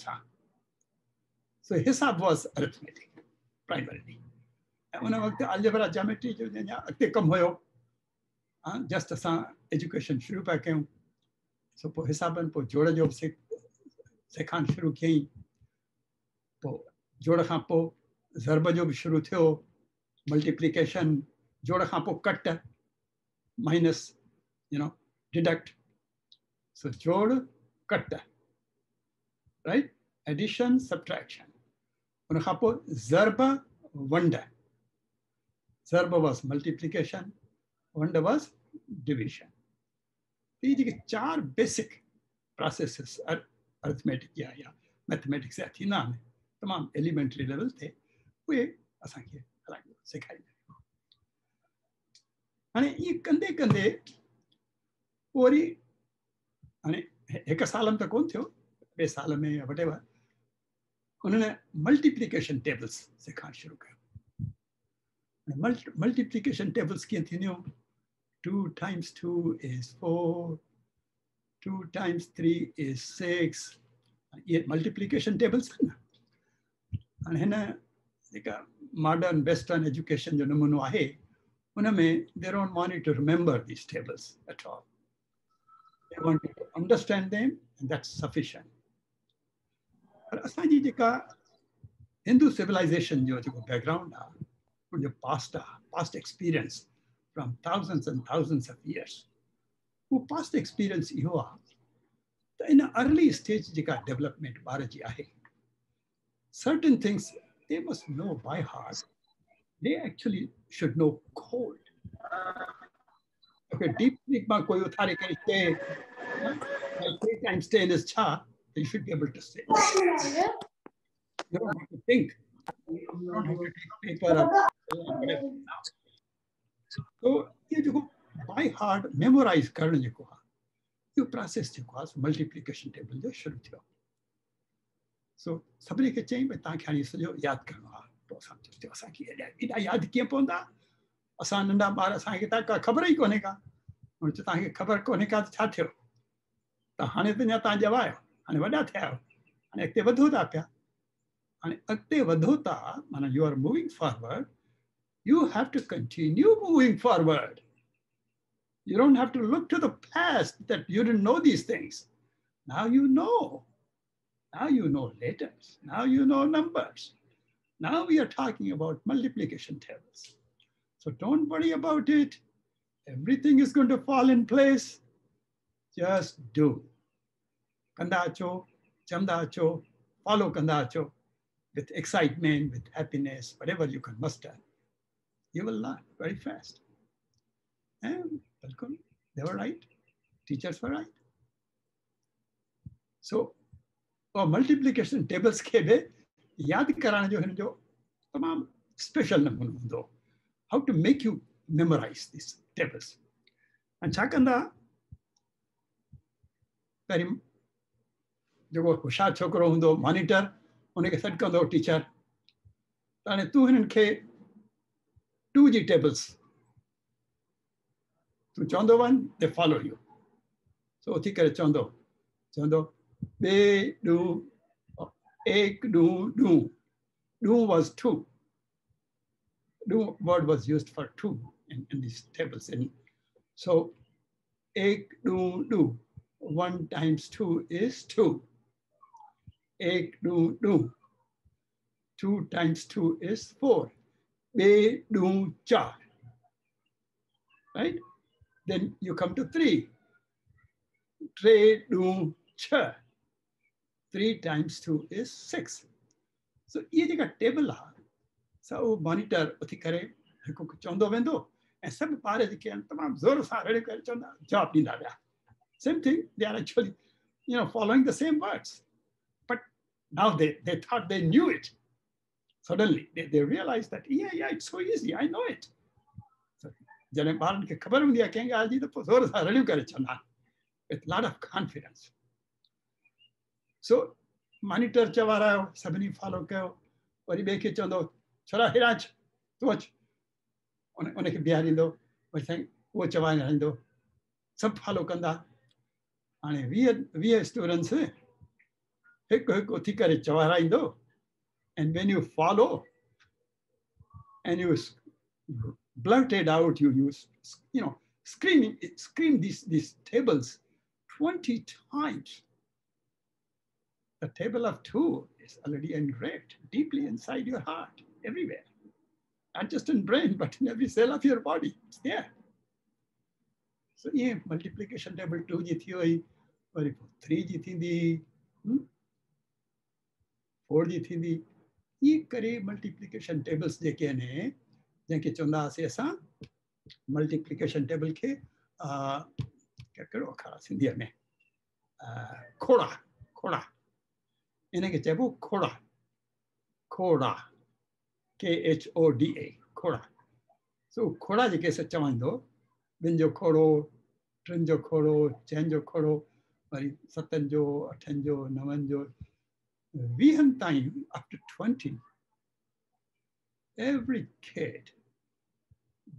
सो हिसाब वॉज़ अर्थमेटिक प्राइमरी उन वक़्तु अलजबरा जामेट्री जो अञा अॻिते कमु जस्ट असां एजुकेशन शुरू पिया कयूं। सो पोइ हिसाबनि पोइ जोड़ जो बि सेखारणु शुरू कयईं। पोइ जोड़ खां पोइ ज़रब जो बि शुरू थियो मल्टीप्लिकेशन जोड़ खां पोइ cut minus you know deduct so जोड़ कट right? Addition, subtraction. उन पोइ ज़रब वंड ज़रब was multiplication, वंड was division. ये जेके चार बेसिक प्रोसेसेस अर्थमेटिक या या मैथमेटिक्स थींदा आहिनि तमामु एलिमेंट्री लेवल ते उहे असांखे हलाईंदो सेखारींदा हाणे ईअं कंदे कंदे वरी हाणे साल में त ॿिए साल में या वट एवर उन्होंने मल्टीप्लिकेशन टेबल्स सेखारणु शुरू कयो। मल्टीप्लिकेशन टेबल्स कीअं थींदियूं two times two is four two times three is six इहे मल्टीप्लिकेशन टेबल्स आहिनि न हाणे हिन जेका मॉडर्न वेस्टर्न एजुकेशन जो नमूनो आहे उन में they don't want you to remember these tables at all they want you to understand them and that's sufficient पर असांजी जेका हिंदू सिविलाइज़ेशन जो जेको बैकग्राउंड आहे उनजो पास्ट आहे past experience from thousands and thousands of years उहो पास्ट एक्सपीरियंस इहो आहे त इन अर्ली स्टेज जेका डेवलपमेंट ॿार जी आहे certain things they must know by heart. They actually should know cold. Okay, deep sleep ma koi uthare kar stay, like three times stay in his cha, you should be able to say. You don't have to think. So ये memorise process multiplication table जो शुरू थियो। सो सभिनी खे चई भई तव्हांखे हाणे सॼो यादि पवंदा त का ख़बर ई कोन्हे का? ख़बर कोन्हे का त छा थियो? त हाणे त अञा तव्हां था And Akte Vadhuta, when you are moving forward, you have to continue moving forward. You don't have to look to the past that you didn't know these things. Now you know. Now you know letters. Now you know numbers. Now we are talking about multiplication tables. So don't worry about it. Everything is going to fall in place. Just do. Kanda achu, chanda Chandacho, follow kanda Kandacho with excitement, with happiness, whatever you can muster, you will learn very fast. And they were right. Teachers were right. So, multiplication tables के बि यादि कराइण जो हिन जो तमामु special नमूनो हूंदो how to make you memorise this tables ऐं छा कंदा पहिरीं जेको होशियारु छोकिरो हूंदो मॉनिटर उनखे सॾु कंदो टीचर त हाणे तूं हिननि खे टू जी टेबल्स तूं चवंदो वञ दे फॉलो यू सो उथी करे चवंदो चवंदो ॿे ॾू एक ॾू ॾू ॾू was to ॾू word was used for two in, in these tables. And so ek do do. One times two is two. Ek do do. Two times two is four. Be do char. Right? Then you come to three. Tre do cha. Three times two is six. So ये जेका table आहे सा उहो monitor उथी करे हिकु चवंदो वेंदो ऐं सभु ॿार जेके आहिनि तमामु ज़ोर सां रड़े करे चवंदा जवाबु ॾींदा विया same thing they are actually you know following the same words but now they they thought they knew it suddenly they, they realized that yeah yeah it's so easy i know it so जॾहिं ॿारनि खे ख़बर हूंदी आहे कंहिं ॻाल्हि जी त पोइ ज़ोर सां रड़ियूं करे चवंदा आहिनि with lot of confidence so monitor चवारायो सभिनी फॉलो कयो वरी ॿिए खे चवंदो छोरा हिराज तूं अच उन उनखे बीहारींदो वरी साईं उहो चवाईंदो सभु फॉलो कंदा हाणे वीह वीह students And when you follow and you blurted out, you use, you know, screaming, scream these, these tables 20 times. The table of two is already engraved deeply inside your heart, everywhere. Not just in brain, but in every cell of your body, it's there. So yeah, multiplication table two ji thi hoi, aur three ji the. Four ji ٿيندي. يي ڪري ملٽيپلڪيشن ٽيبلس جيڪي آهن جنهن کي چوندا هئاسين اسان ملٽيپلڪيشن ٽيبل کي ڪهڙو اکر آهي سنڌيءَ ۾ کوڙا کوڙا ان کي چئبو کوڙا کوڙا ڪي ايڇ او ڊي اي کوڙا سو کوڙا جيڪي اسان چوندو ٻن جو کوڙو ٽن جو کوڙو چئن جو کوڙو وري ستن جو اٺن جو نون جو वीहनि ताईं up to 20 every kid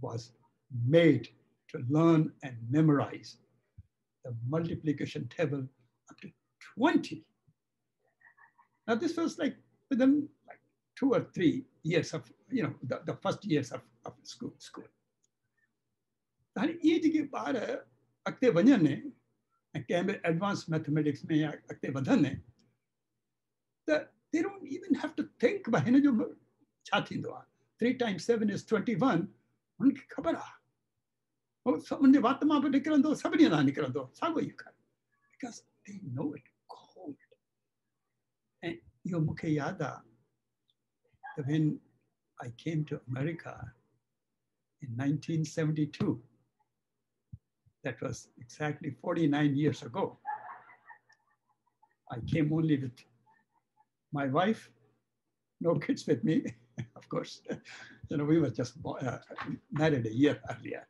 was made to learn and memorize the multiplication table up to 20 now this was like within like two or three years of you know the, the first years of, of school school हाणे इहे जेके ॿार अॻिते वञनि ऐं कंहिं बि advance mathematics में या अॻिते वधनि that they don't even have to think about हिन जो छा थींदो आहे three times seven is 21 उनखे ख़बर आहे उनजे वात मां बि निकिरंदो सभिनी हंधा निकिरंदो साॻियो ई कर because they know it cold ऐं इहो मूंखे यादि आहे त when I came to America in 1972 that was exactly 49 years ago I came only with my wife, no kids with me, *laughs* of course. You know, we were just uh, married a year earlier.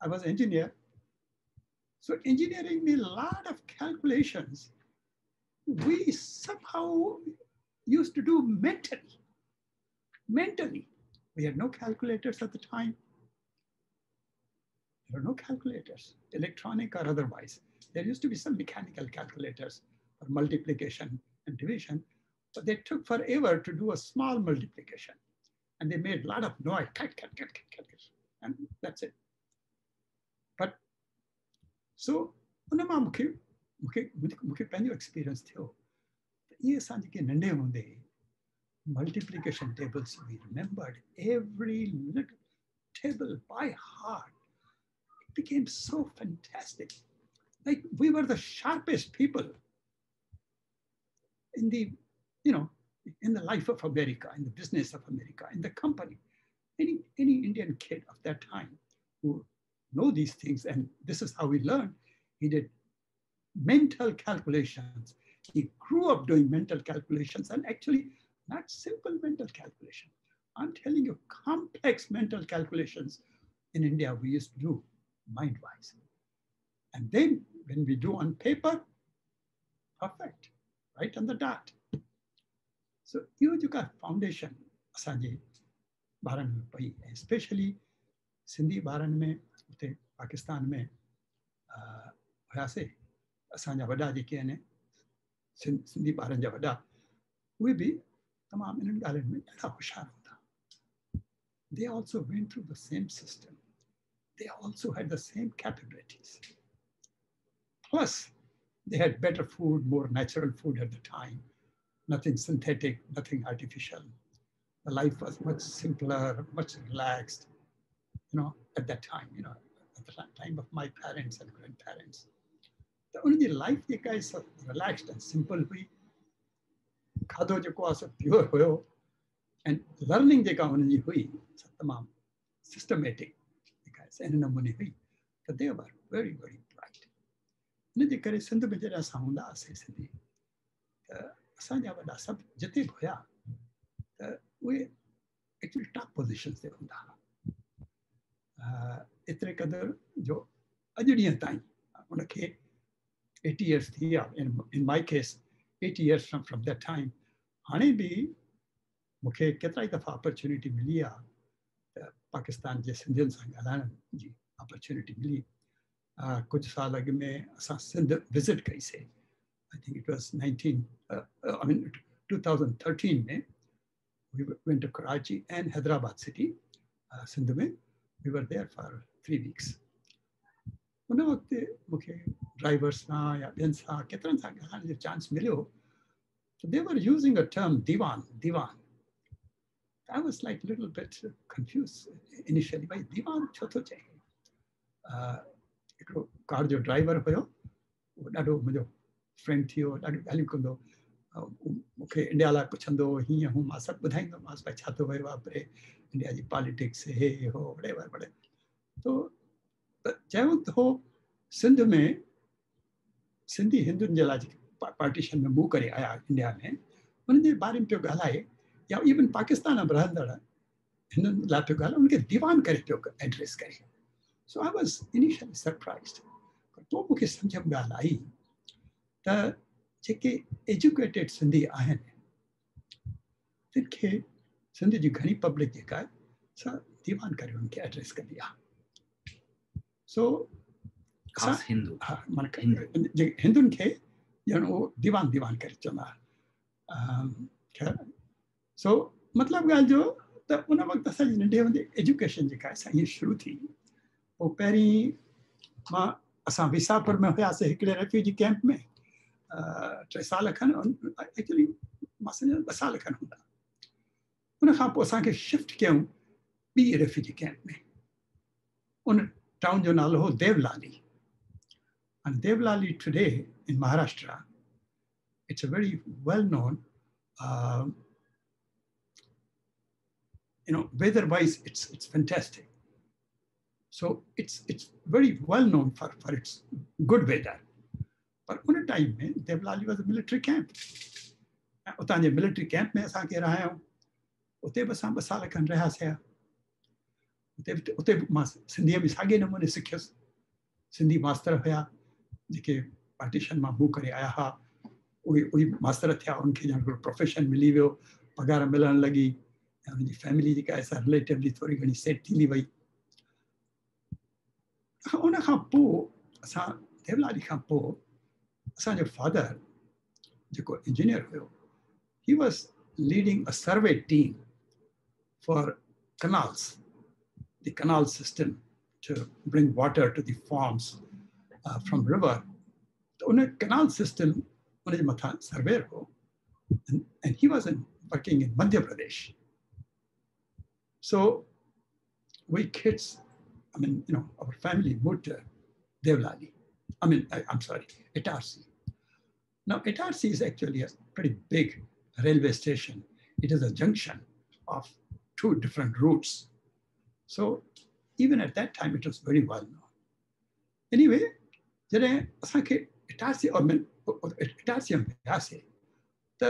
I was engineer. So engineering made a lot of calculations. We somehow used to do mentally. Mentally. We had no calculators at the time. There were no calculators, electronic or otherwise There used to be some mechanical calculators for multiplication and division, but they took forever to do a small multiplication. And they made a lot of noise, cut, cut, cut, cut, cut, and that's it. But so, उनमां मूंखे मूंखे मूंखे पंहिंजो experience थियो इहे असां जेके नंढे हूंदे multiplication tables we remembered every little table by heart it became so fantastic like we were the sharpest people in the, you know, in the life of America, in the business of America, in the company. Any, any Indian kid of that time who know these things, and this is how we learn. He did mental calculations. He grew up doing mental calculations and actually not simple mental calculation. I'm telling you, complex mental calculations in India we used to do mind-wise. And then when we do on paper, perfect, right on the dot. So इहो जेका foundation असांजे ॿारनि में पई ऐं specially Sindhi ॿारनि में उते पाकिस्तान में हुयासीं असांजा वॾा जेके आहिनि सिंधी ॿारनि जा वॾा उहे बि तमामु इन्हनि ॻाल्हियुनि में ॾाढा होशियारु हूंदा they also went through the same system. They also had the same capabilities. Plus, they had better food, more natural food at the time, nothing synthetic, nothing artificial. The life was much simpler, much relaxed, you know, at that time, you know, at the time of my parents and grandparents. The only life the guys relaxed and simple हुई खाधो जेको आहे pure हुयो ऐं learning जेका हुनजी हुई तमामु सिस्टमेटिक जेका इन नमूने हुई त दे वर वेरी वेरी bright इन करे सिंध में जॾहिं असां हूंदा सिंधी त असांजा वॾा सभु जिते बि हुया त उहे एक्चुअली टॉप पोज़ीशन ते हूंदा हुआ एतिरे क़दुरु जो अॼु ॾींहं ताईं उनखे एटी इयर्स थी विया in my case eighty years from from that time हाणे बि मूंखे केतिरा ई दफ़ा अपॉर्चुनिटी मिली आहे त पाकिस्तान जे सिंधियुनि सां ॻाल्हाइण जी अपॉर्चुनिटी मिली कुछ साल अॻु में असां सिंध विज़िट से I think it was nineteen two thousand thirteen में we went to Karachi and Hyderabad city Sindh में we were there for three weeks उन वक्त मुख्य ड्राइवर्स या बेन सां केतिरनि सां ॻाल्हाइण जो chance they were using a term Diwan Diwan I was like a little bit confused initially. By Divan Choto Chahi. Car जो ड्राइवर हुयो, उहो ॾाढो फ्रेंड थियो ॾाढियूं ॻाल्हियूं कंदो। मूंखे इंडिया लाइ पुछंदो, हीअं हूँ, माँ सभु थो वियो इंडिया जी पॉलिटिक्स हे, हो वड़े वड़े तो चयूं सिंध में, सिंधी हिंदुनि जे लाइ पार्टीशन में मूव करे आया इंडिया में, उन्हनि जे बारे में पियो ॻाल्हाए, या इवन पाकिस्तान में रहंदड़, हिननि लाइ पियो ॻाल्हाए दीवान करे पियो एड्रेस करे। सो आई वॉज इनिशियली सरप्राइज़ पोइ मूंखे सम्झ में ॻाल्हि आई त जेके एजुकेटेड सिंधी आहिनि तिन खे सिंध जी घणी पब्लिक जेका आहे सा दीवान करे उनखे एड्रेस कंदी आहे सो हिंदू हा माना हिंदुनि खे ॼण उहो दीवान दीवान करे चवंदा ख़ैर सो मतिलबु ॻाल्हि जो त उन वक़्तु असांजी नंढे हूंदे एजुकेशन जेका आहे ईअं शुरू थी पोइ पहिरीं माँ असां विसापुर में हुयासीं हिकिड़े रेफ्यूजी कैंप में टे साल खनि एक्चुअली माँ सम्झा ॿ साल खनि हूंदा। उन खां पोइ असांखे शिफ्ट कयूं ॿी रेफ्यूजी कैंप में। उन टाउन जो नालो हो Deolali. And Devlali today in Maharashtra, it's a very well-known uh, you know, weather-wise, it's it's fantastic. So it's it's very well known for, for its good weather. But on a time, में Deolali was a military camp. उतां जे military camp में असांखे रहायूं उते बि असां ॿ साल खनि रहियासीं उते उते मां सिंधीअ में साॻे नमूने सिखियुसि सिंधी मास्तर हुया जेके पार्टीशन मां मूव करे आया हुआ उहे उहे मास्तर थिया उनखे ॼण हिकिड़ो प्रोफेशन मिली वियो पघार मिलणु लॻी ऐं हुनजी फैमिली जेका आहे सा रिलेटिवली थोरी घणी सेट थींदी वई उन खां पोइ असां देवलाली खां पोइ असांजो फादर जेको इंजीनियर हुयो he was leading a survey team for canals, the canal system to bring water to the farms uh, from river. So on a canal system, on matha surveyor ho, and, and he was in, working in Madhya Pradesh. So we kids, I mean, you know, our family moved to Devlali. I mean, I, am sorry, Itarsi. Now, Itarsi is actually a pretty big railway station. It is a junction of two different routes. So even at that time, it was very well known. Anyway, जॾहिं असांखे इटारसी और इटारसी में वियासीं त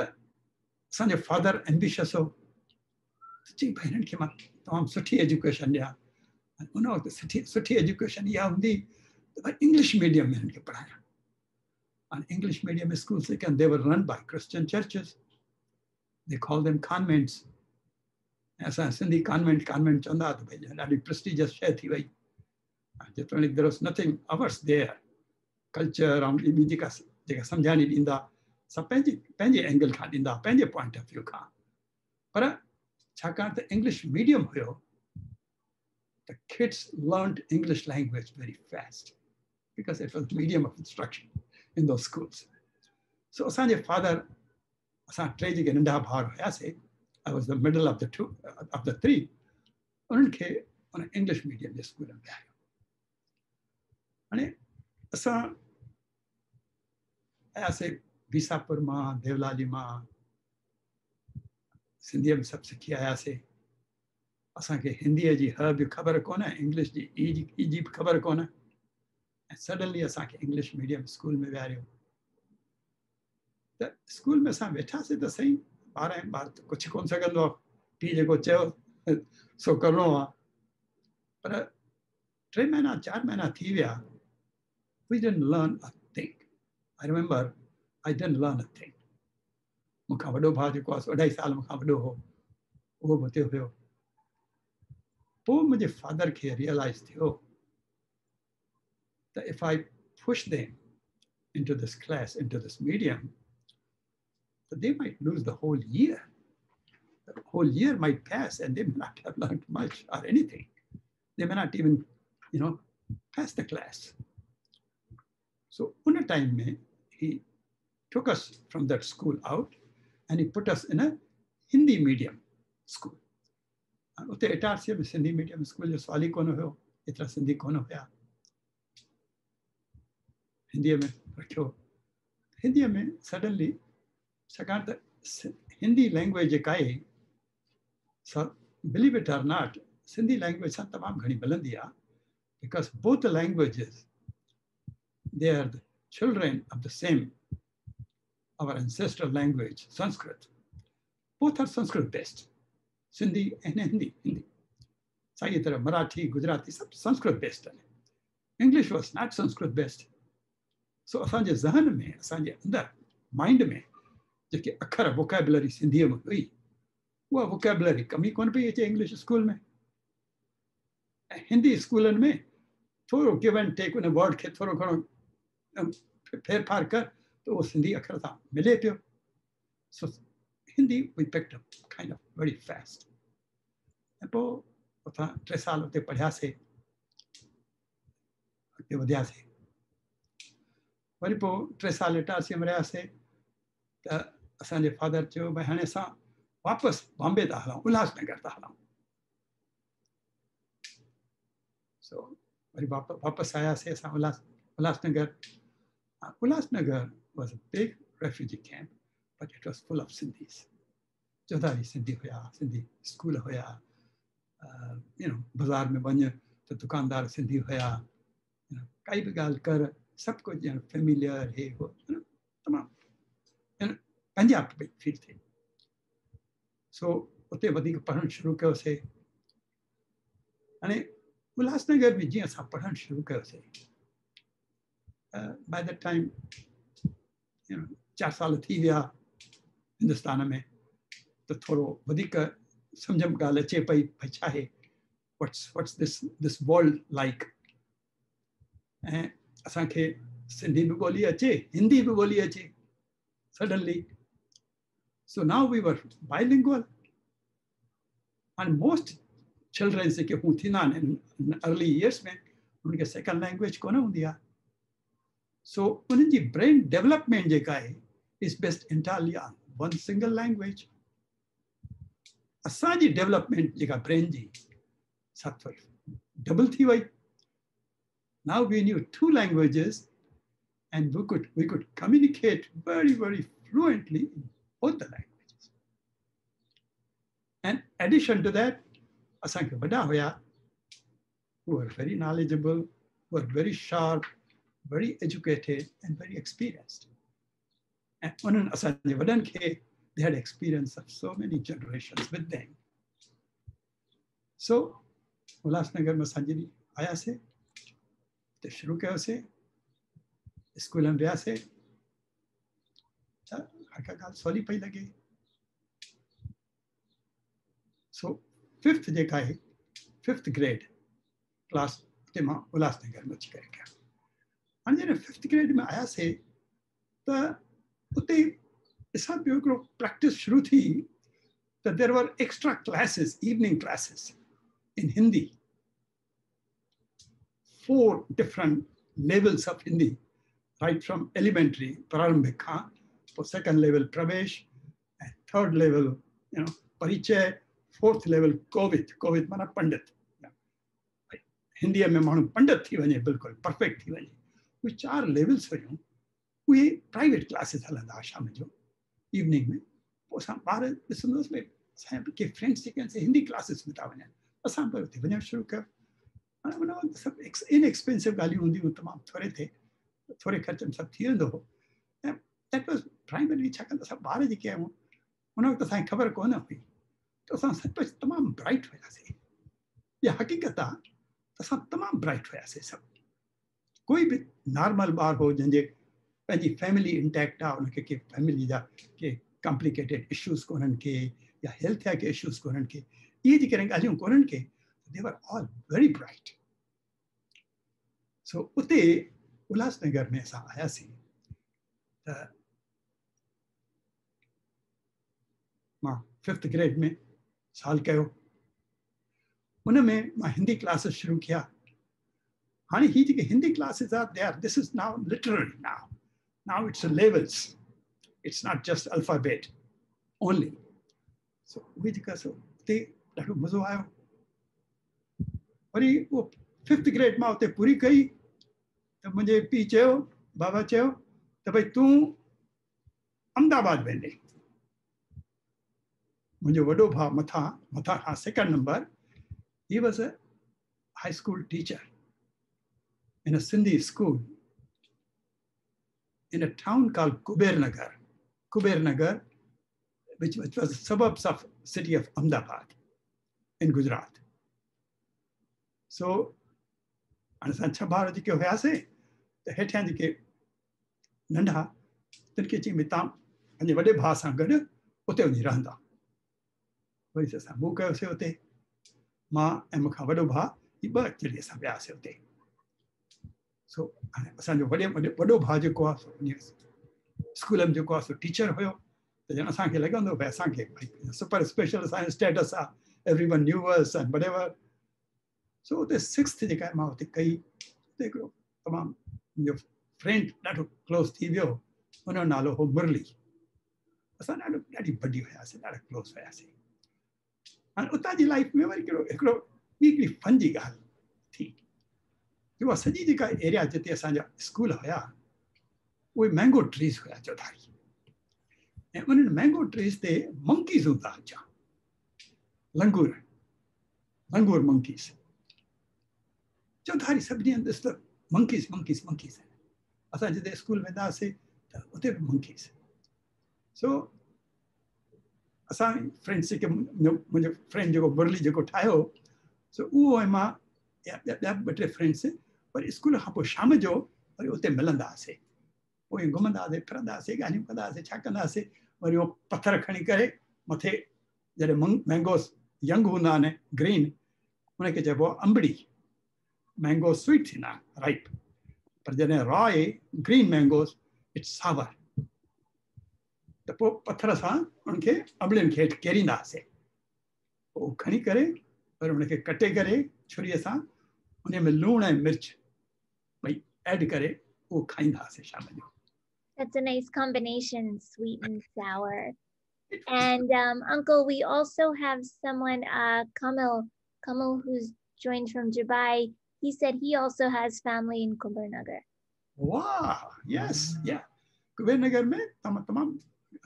असांजो father ambitious हो चई भाई हिननि खे मां तमामु सुठी एजुकेशन ॾियां उन वक़्तु सुठी सुठी एजुकेशन इहा हूंदी त इंग्लिश मीडियम में खे पढ़ायां। and English medium schools, again, they were run by Christian churches. They call them convents. असां सिंधी कॉन्वेंट कॉन्वेंट चवंदा त भई ॾाढी प्रेस्टिजियस शइ थी वई जेतोणीकि there was nothing ours their culture ऐं ॿी जेका जेका सम्झाणी ॾींदा सभु पंहिंजे पंहिंजे एंगल खां ॾींदा पंहिंजे पॉइंट ऑफ़ व्यू खां। पर छाकाणि त इंग्लिश मीडियम हुयो the kids learned English language very fast because it was medium of instruction. in those schools. So Asanji father, Asan टे जेके नंढा भाउ हुयासीं I was the middle of the two of the three. उन्हनि खे उन English medium जे school में आयो हाणे असां आयासीं बीसापुर मां देवलाली मां सिंधीअ में सभु सिखी आयासीं असांखे हिंदीअ जी ह बि ख़बर कोन्हे इंग्लिश जी ई जी ई जी ख़बर ऐं सडनली असांखे इंग्लिश मीडियम स्कूल में विहारियो। त स्कूल में असां वेठासीं त सही ऐं ॿार त कोन आहे। पीउ जेको चयो, सो आहे। पर टे महीना, चारि महीना थी विया। We didn't learn a thing I remember I didn't learn a thing मूंखां जेको आहे अढाई साल मूंखां वॾो हो। उहो बि हुते पोइ मुंहिंजे फादर खे रियलाइज़ थियो that if I push them into this class, into this medium, that they might lose the whole year. The whole year might pass and they may not have learned much or anything. They may not even, you know, pass the class. So one time he took us from that school out and he put us in a Hindi medium school. उते इटारसीअ में Sindhi medium school जो सवाल ई कोन हुयो सिंधी हुया हिंदीअ में रखियो हिंदीअ में सडनली छाकाणि त हिंदी लैंग्वेज सा believe it or not Sindhi language सां तमामु घणी मिलंदी आहे because both languages they are the children of the same, our ancestral language, Sanskrit. Both are sanskrit based sindhi and hindi hindi Marathi, Gujarati सभु Sanskrit based आहिनि English was not Sanskrit based so असांजे ज़हन में, असांजे अंदरि mind में, जेके अखर vocabulary सिंधीअ में हुई, उहा वोकेबलरी कमी कोन पई अचे इंग्लिश स्कूल में। ऐं हिंदी स्कूलनि में थोरो गिव एंड टेक उन वर्ड खे थोरो घणो फेरफार कर, त उहो सिंधी अखर सां मिले पियो। So Hindi we up kind of very fast ऐं पोइ उतां टे साल उते पढ़ियासीं अॻिते वधियासीं वरी पोइ टे साल इटारसीअ में रहियासीं त असांजे फादर चयो भई हाणे असां वापसि बॉम्बे था हलूं उल्हासनगर था हलूं सो वरी वापसि वापसि आयासीं असां Ulhas Ulhasnagar Ulhasnagar was a big refugee camp but it was full of सिंधीस चौधारी Sindhi हुया सिंधी स्कूल हुया यू नो बाज़ार में वञ त दुकानदार सिंधी हुया काई बि ॻाल्हि कर, सब कुछ ॼण फेमिलियर हे, हो तमामु पंजाब पई फील थिए सो उते वधीक पढ़णु शुरू कयोसीं हाणे उल्हासनगर में जीअं असां पढ़णु शुरू कयोसीं बाय द टाइम चारि साल थी विया हिंदुस्तान में। त थोरो वधीक सम्झ में ॻाल्हि अचे पई, भई छा आहे what's this this world like ऐं असांखे सिंधी बि ॿोली अचे, हिंदी बि ॿोली अचे suddenly so now we were bilingual and most children जेके हू थींदा आहिनि अर्ली इयर्स में खे सेकेंड लैंग्वेज कोन हूंदी आहे सो उन्हनि जी ब्रेन डेवलपमेंट जेका आहे is best entirely on one single language असांजी डेवलपमेंट जेका ब्रेन जी सा डबल थी वई Now we knew two languages And we could, we could communicate very, very fluently in both the languages. And addition to that, असांखे वॾा हुया who were very knowledgeable, were very sharp, very educated, and very experienced. And उन्हनि असांजे वॾनि खे They had experience of so many generations with them. So, Ulhasnagar में असां जॾहिं आयासीं त शुरू कयोसीं स्कूल में वियासीं त हर का ॻाल्हि सवली पई लॻे सो फिफ्थ जेका आहे फिफ्थ ग्रेड क्लास उते माँ उल्हासनगर में अची करे कया हाणे फिफ्थ ग्रेड में आयासीं त उते ऐसा ब्यूरो प्रैक्टिस शुरू थी तो there were extra classes evening classes in Hindi four different levels of Hindi right from elementary Prarambhik हाँ for second level Pravesh and third level Parichay fourth level Kovid Kovid माना पंडित. हिंदी में मूल पंडित थी वजे बिल्कुल परफेक्ट थी वे चार लेवल्स हुई उ प्राइवेट क्लासेस हल्दा शाम जो इवनिंग में बारह Listeners may give friends, they can say Hindi सब गाली हूँ तमाम थोड़े थे थोड़े खर्च में सब थी हो। दैट प्राइमरी बार त असां ख़बर को हुई त असां ब्राइट हुयासीं इहा हक़ीक़त आ तमाम ब्राइट हुयासीं कोई भी नॉर्मल बार हो जैसे पंहिंजी फैमिली इंटैक्ट आहे उनखे के फैमिली जा, के कॉम्प्लिकेटेड इशूज़ कोन्हनि के या हेल्थ जा के इशूज़ कोन्हनि के इहे जेकॾहिं ॻाल्हियूं कोन्हनि they were all very bright. So, उते उल्हासनगर में असां आयासीं त माँ फिफ्थ ग्रेड में साल कयो उन में माँ, हिंदी क्लासिस शुरू कया। हाणे ही जेके हिंदी क्लासिस आहे they are this is now literary now now it's levels it's not just alphabet only so उहे जेका सो उते ॾाढो मज़ो आयो वरी उहो फिफ्थ ग्रेड मां उते पूरी कई त मुंहिंजे पीउ चयो बाबा चयो त भई तूं अहमदाबाद वेंदे मुंहिंजो वॾो भाउ मथां मथां खां second number he was a high school teacher in a Sindhi school in a town called Kubernagar. Kubernagar, which, which was suburbs of city of Ahmedabad in Gujarat. सो हाणे असां छह ॿार जेके हुयासीं त हेठियां जेके नंढा तिन खे चई भई तव्हां पंहिंजे वॾे भाउ सां गॾु उते वञी रहंदा वरी असां मूं कयोसीं उते मां ऐं मूंखां वॾो भाउ ही ॿ जॾहिं असां वियासीं उते सो हाणे असांजो वॾे वॾे वॾो स्कूल में जेको टीचर हुयो त ॼण असांखे लॻंदो super special status everyone knew was whatever so उते सिक्स्थ जेका माँ उते कई उते हिकिड़ो फ्रेंड ॾाढो क्लोज़ थी वियो हुनजो नालो हो मुरली असां ॾाढो ॾाढी वॾी क्लोज़ हुयासीं हाणे उतां जी लाइफ में वरी कहिड़ो हिकिड़ो फन जी ॻाल्हि سڄي جيڪا ايريا جتي اسان جا اسڪول هئا اهي مينگو ٽريز هئا چوڌاري ۽ انهن مينگو ٽريز تي منڪيز هوندا اچان لنگور لنگور منڪيز چوڌاري سڀني هنڌ ته منڪيس منڪيس منڪيس اسان جتي اسڪول ويندا هئاسين ته اتي به منڪيس سو اسان فرينڊز جيڪي منهنجو فرينڊ جيڪو مرلي جيڪو ٺاهيو سو اهو ۽ مان ٻيا ٻه ٽي فرينڊز वरी स्कूल पोइ शाम जो वरी उते हुआसीं पोइ घुमंदा हुआसीं फिरंदा हुआसीं ॻाल्हियूं कंदा हुआसीं छा कंदा हुआसीं वरी उहो पथर मथे जॾहिं मैंगोस यंग आहिनि ग्रीन उनखे चइबो अंबड़ी। mango sweet enough, ripe. पर जॾहिं रॉ आहे ग्रीन मैंगोस इट्स सावर त पोइ पथर सां उनखे अमलियुनि खे हेठि केरींदा हुआसीं पोइ खणी कटे करे छुरीअ सां उन में लूणु मिर्च भई ऐड करे उहो खाईंदा हुआसीं शाम जो That's a nice combination, sweet and sour. And um, Uncle, we also have someone, uh, Kamal, Kamal, who's joined from Dubai. he said he also has family in Kumbhanagar. वाह यस या कुबेर नगर में तम तमाम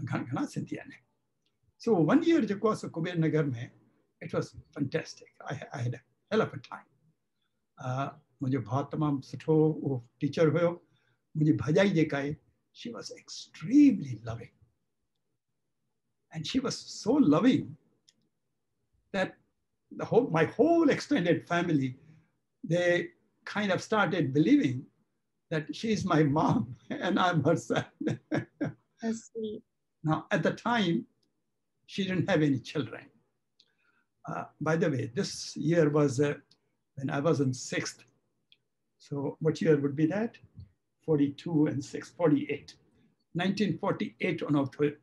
घना घना सिंधी आहिनि so one year जेको आहे कुबेर नगर में it was fantastic I, I had a hell of a time uh, मुंहिंजो भाउ तमामु सुठो उहो टीचर हुयो मुंहिंजी भाॼाई जेका आहे she was extremely loving and she was so loving that the whole my whole extended family they kind of started believing that she's my mom *laughs* and I'm her son. *laughs* That's sweet. Now, at the time, she didn't have any children. Uh, by the way, this year was uh, when I was in sixth. So, what year would be that? 42 and 6, 48. 1948 on October.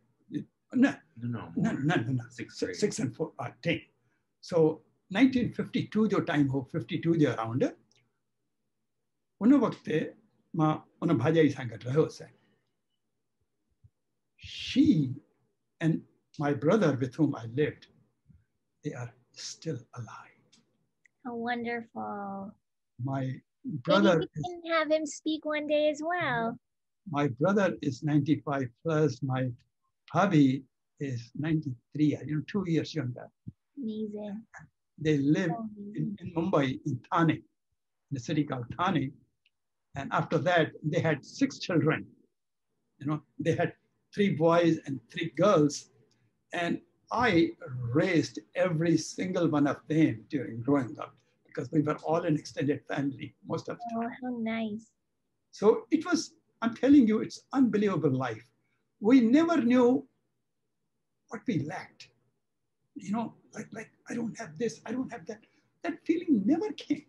No, No, no, no, no, no. Six, Six, six and four, uh, 10. So 1952 जो time हो 52 जे around उन वक़्तु मां उन भाॼाई सां गॾु रहियोसीं she and my brother with whom I lived, they are still alive. How wonderful. My brother, Maybe we can have him speak one day as well. my brother is 95 plus. My hubby is 93, you know, two years younger. Amazing. They live So in, in Mumbai, in Thane, in a city called Thane. And after that, they had six children. You know, they had three boys and three girls. And I raised every single one of them during growing up because we were all an extended family most of the time. Oh, time. how nice. So it was, I'm telling you, it's unbelievable life. We never knew what we lacked. You know, like, like I don't have this, I don't have that. That feeling never came.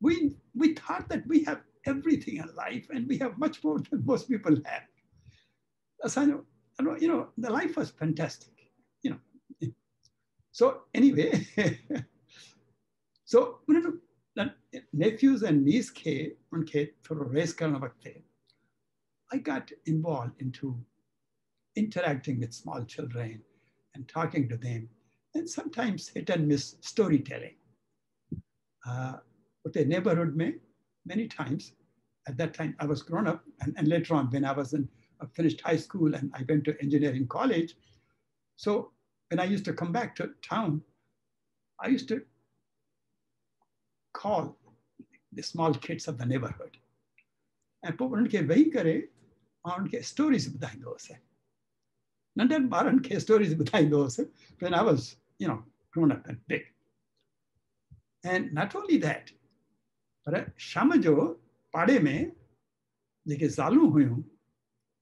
We, we thought that we have everything in life and we have much more than most people have. So, you know, the life was fantastic, you know. So anyway, *laughs* So 우리는 nephews and niece K, for a race 가능할 I got involved into interacting with small children and talking to them, and sometimes hit and miss storytelling. Uh, they the neighborhood me many times. At that time, I was grown up, and, and later on, when I was in I finished high school and I went to engineering college. So when I used to come back to town, I used to call the small kids of the neighborhood. ऐं पोइ उन्हनि खे वेही करे माँ उन्हनि खे stories ॿुधाईंदो हुउसि नंढनि ॿारनि खे स्टोरीज़ ॿुधाईंदो हुउसि when I was, you know, grown up and big. And not only that, पर शाम जो पाड़े में जेके ज़ालूं हुयूं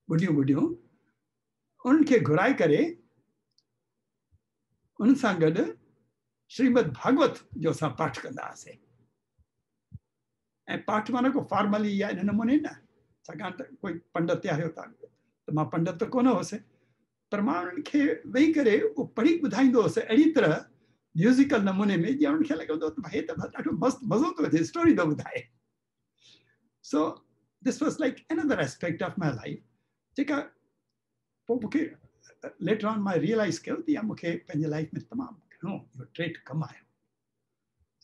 ॿुढियूं ॿुढियूं उन्हनि खे घुराए करे उन्हनि सां गॾु श्रीमद भागवत जो असां पाठ कंदा हुआसीं पाठ माना को फॉर्मली या इन नमूने न छाकाणि त कोई पंडित आहियो था त माँ पंडित त कोन हुउसि पर माँ उन्हनि खे वेही करे उहो पढ़ी ॿुधाईंदो हुउसि अहिड़ी तरह म्यूज़िकल नमूने में जीअं उन्हनि खे लॻंदो त भाई त ॾाढो मस्तु मज़ो थो अचे स्टोरी थो ॿुधाए so this was like another aspect of my life. जेका पोइ मूंखे लेटर ऑन माँ रियलाइज़ त पंहिंजे लाइफ में तमामु घणो ट्रेट कमु आयो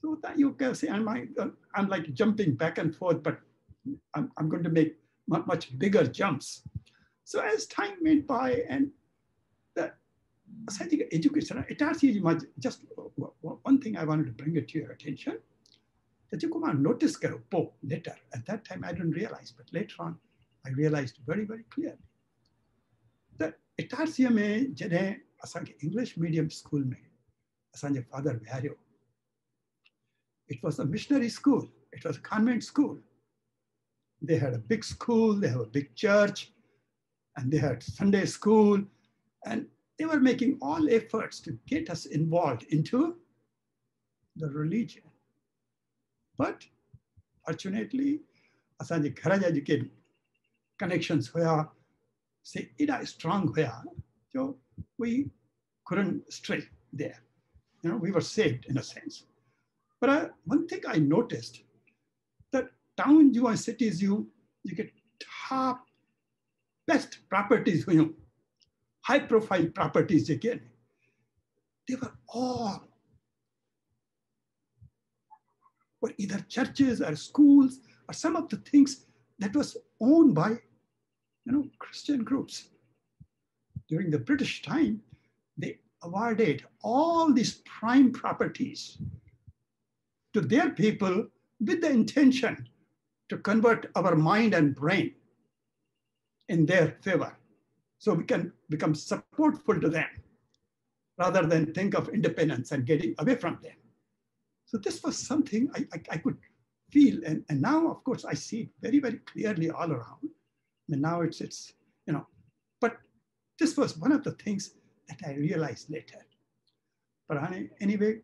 So that you can say, I'm, like, I'm like jumping back and forth, but I'm, I'm going to make much, much bigger jumps. So as time went by and the aesthetic education, it actually much, just one thing I wanted to bring it to your attention. That you come on notice karo po later. At that time I didn't realize, but later on I realized very, very clearly. That Itarsia में जॾहिं असांखे English medium school में असांजे father विहारियो it was a missionary school. It was a convent school. They had a big school, they have a big church, and they had Sunday school, and they were making all efforts to get us involved into the religion. But fortunately, असांजे घर जा जेके connections हुया से एॾा strong हुया जो we couldn't stray there. You know, we were saved in a sense. But uh, one thing I noticed that towns you and cities you you get top best properties you know, high profile properties again. They were all were either churches or schools or some of the things that was owned by, you know, Christian groups. During the British time, they awarded all these prime properties to their people with the intention to convert our mind and brain in their favor. So we can become supportful to them rather than think of independence and getting away from them. So this was something I, I, I could feel. And, and now, of course, I see it very, very clearly all around. And now it's, it's, you know, but this was one of the things that I realized later. But anyway,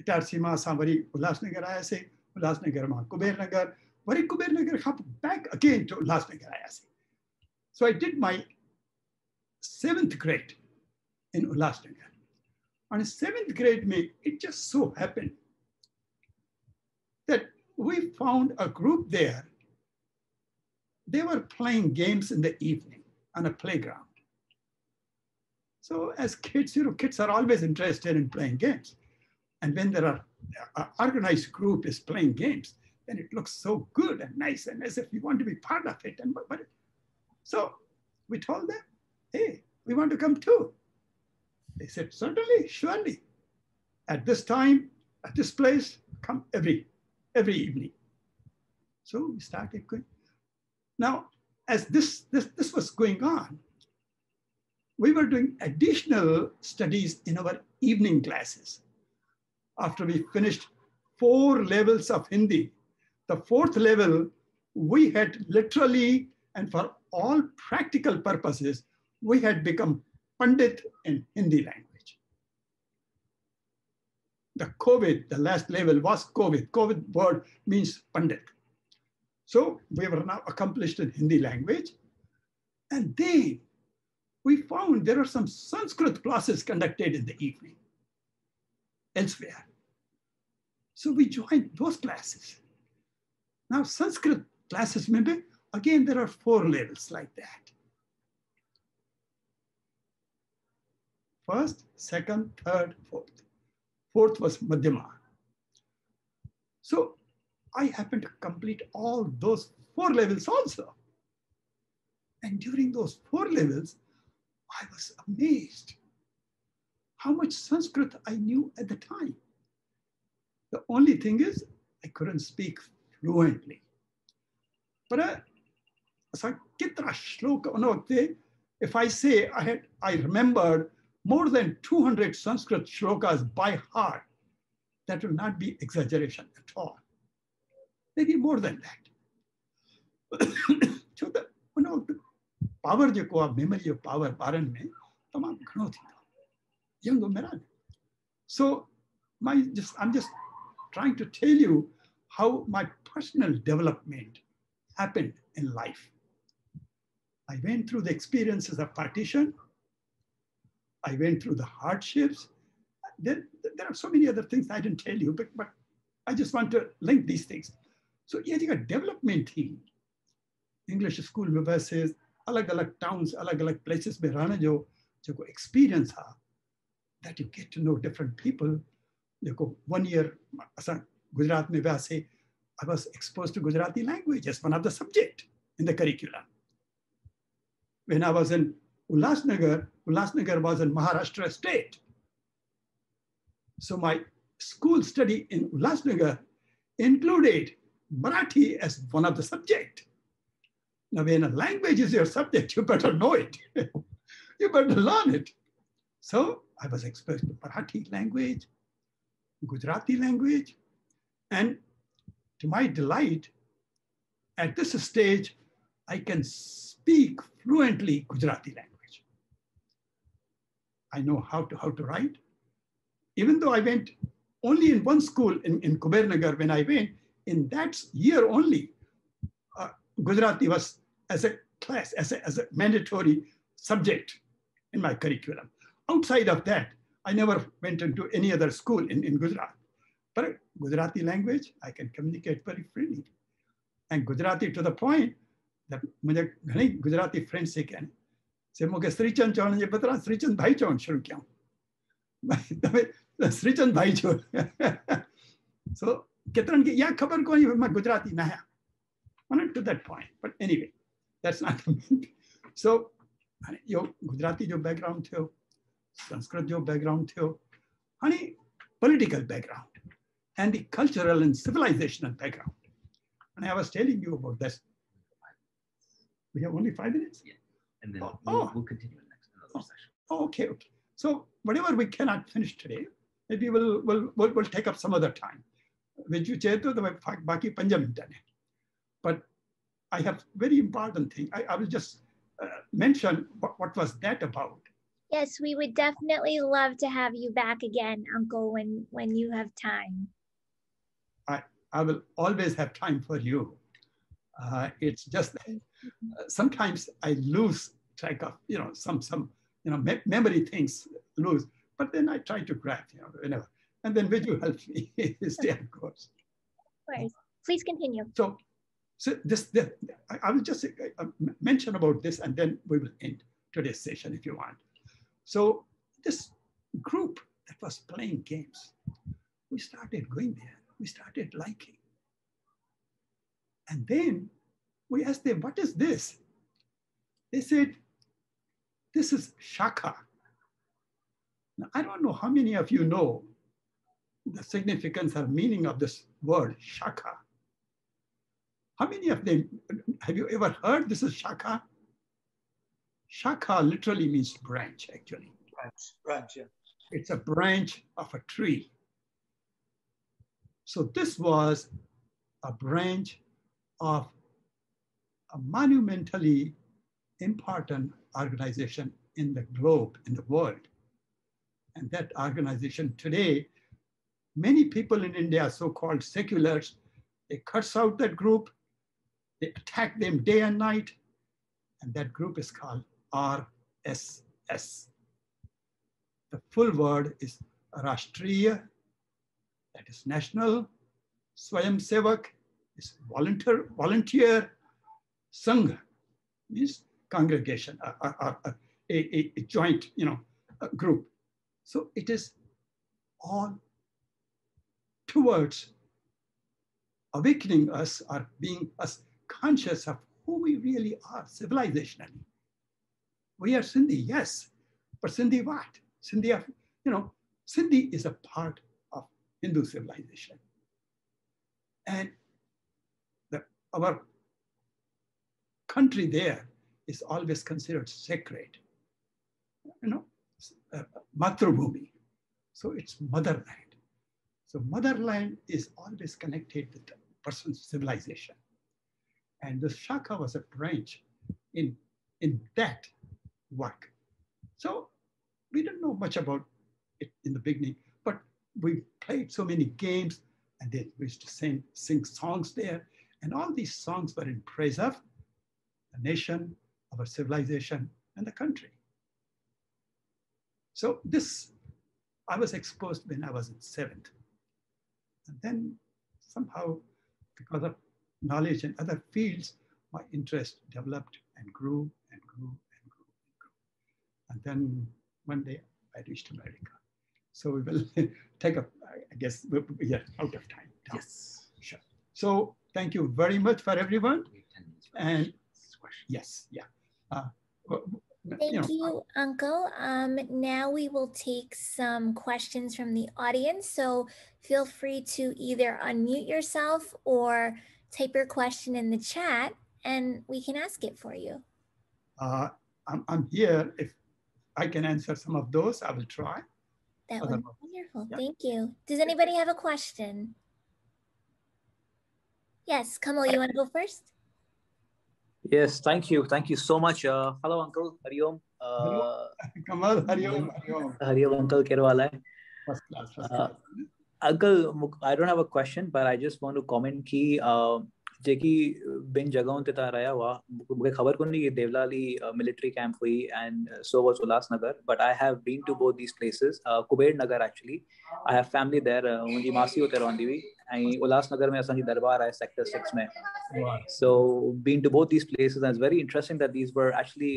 Itarsima, Samvari, Ulhasnagar, Ayase, Ulhasnagar, Kuber Nagar, Vari Kuber Nagar, back again to Ulhasnagar, Ayase. So I did my seventh grade in Ulhasnagar. On seventh grade, me, it just so happened that we found a group there. They were playing games in the evening on a playground. So as kids, you know, kids are always interested in playing games. And when there are an organized group is playing games, then it looks so good and nice and as if you want to be part of it. And but, but so we told them, hey, we want to come too. They said, certainly, surely. At this time, at this place, come every, every evening. So we started going. Now, as this, this, this was going on, we were doing additional studies in our evening classes. After we finished four levels of Hindi, the fourth level, we had literally and for all practical purposes, we had become Pandit in Hindi language. The Kovid, the last level was Kovid. Kovid word means Pandit. So we were now accomplished in Hindi language. And then we found there are some Sanskrit classes conducted in the evening elsewhere. So we joined those classes. Now Sanskrit classes, maybe Again, there are four levels like that. First, second, third, fourth. Fourth was Madhyama. So I happened to complete all those four levels also. And during those four levels, I was amazed how much Sanskrit I knew at the time. The only thing is, I couldn't speak fluently. But I, if I say I had I remembered more than 200 Sanskrit shlokas by heart, that will not be exaggeration at all. Maybe more than that. *coughs* छो त उन वक़्तु power जेको आहे memory जो power ॿारनि में तमामु घणो थींदो यंग उमिरि So my just I'm just trying to tell you how my personal development happened in life. I went through the experiences of partition. I went through the hardships. There, there are so many other things I didn't tell you, but, but I just want to link these things. So ये जगह development थी English school में वैसे अलग अलग towns अलग अलग places में रहने जो जेको एक्सपीरियंस हा that you get to know different people. देखो one year असां I was exposed to Gujarati language as one of the subject in the curriculum. When I was in Ulhasnagar, Ulhasnagar was in Maharashtra state. So my school study in Ulhasnagar included Marathi as one of the subject. Now, when a language is your subject, you better know it. *laughs* you better learn it. So I was exposed to Marathi language, Gujarati language, and to my delight, at this stage, I can speak fluently Gujarati language. I know how to, how to write. Even though I went only in one school in, in Kubernagar when I went, in that year only, uh, Gujarati was as a class, as a, as a mandatory subject in my curriculum Outside of that, I never went into any other school in, in Gujarat. But Gujarati language, I can communicate very freely. And Gujarati to the point मुंहिंजा घणेई Gujarati friends जेके आहिनि से मूंखे श्रीचंद चवण जे बदिरां श्रीचंद भाई चवणु शुरू कयूं श्रीचंद भाई चओ सो केतिरनि खे इहा ख़बर कोन्हे मां गुजराती न आहियां not to that point, but anyway, that's not so your Gujarati jo background थियो Sanskrit jo background थियो honey political background and the cultural and civilizational background and I was telling you about this we have only five minutes yeah and then oh, we'll, oh. we'll continue in next another Oh. session oh, okay okay so whatever we cannot finish today maybe we'll we'll we'll, we'll take up some other time which you chair to the baki पंज minute ने but I have very important thing. I, I will just uh, mention what, what was that about. Yes, we would definitely love to have you back again, Uncle, when when you have time. I I will always have time for you. Uh, it's just that, uh, sometimes I lose track of you know some some you know me- memory things lose, but then I try to grab you know whenever, and then Viju helps me *laughs* stay on course. Of course. Please continue. So, so this, the, I, I will just uh, uh, mention about this and then we will end today's session if you want. So this group that was playing games, we started going there. We started liking. And then we asked them, what is this? They said, this is shaka. Now, I don't know how many of you know the significance or meaning of this word shaka. How many of them have you ever heard this is shaka? Shaka literally means branch, actually. Branch, branch, yeah. It's a branch of a tree. So this was a branch of a monumentally important organization in the globe, in the world. And that organization today, many people in India, so-called seculars, they cuts out that group, they attack them day and night, and that group is called RSS. The full word is Rashtriya, that is national, Swayam Sevak is volunteer, volunteer, Sangha means congregation, a, a, a, joint, you know, group. So it is all towards awakening us or being us conscious of who we really are civilizationally. We are Sindhi, yes, but Sindhi what? Sindhi of, you know, Sindhi is a part of Hindu civilization. And the, our country there is always considered sacred, you know, uh, Matrubhumi. So it's motherland. So motherland is always connected with the person's civilization. And the Shaka was a branch in, in that work. So we didn't know much about it in the beginning, but we played so many games and they used to sing, sing songs there. And all these songs were in praise of the nation, our civilization, and the country. So this, I was exposed when I was in seventh. And then somehow, because of knowledge in other fields, my interest developed and grew and grew and grew and grew. And then one day I reached America. So we will *laughs* take a, I guess we we are out of time. now. yes Sure. So thank you very much for everyone. We have 10 minutes for And yes, yeah. Uh, w- w- Thank you know, you, Uncle. Um, now we will take some questions from the audience. So feel free to either unmute yourself or type your question in the chat and we can ask it for you. uh, I'm, I'm here. If I can answer some of those, I will try. That Other was one. wonderful. Yeah. Thank you. Does anybody have a question? Yes, Kamal, you want to go first? Yes, thank you. Thank you so much. Uh, hello, Uncle. Hariom. Uh, *laughs* Kamal, Hariom, Hariom. Hariom, Uncle. Kero wala hai? First class, first Uh, class. Uncle, I don't have a question, but I just want to comment कि uh, जेकी बिन जगहों ते ता रहा हुआ। मुझे खबर को नहीं देवलाली मिलिट्री कैंप हुई and so was Ulhasnagar but I have been to both these places Kubernagar actually I have family there मुझी मासी होते रहंदी हुई। एंड उलास नगर में असन दरबार है सेक्टर 6 में। So been to both these places and it's very interesting that these were actually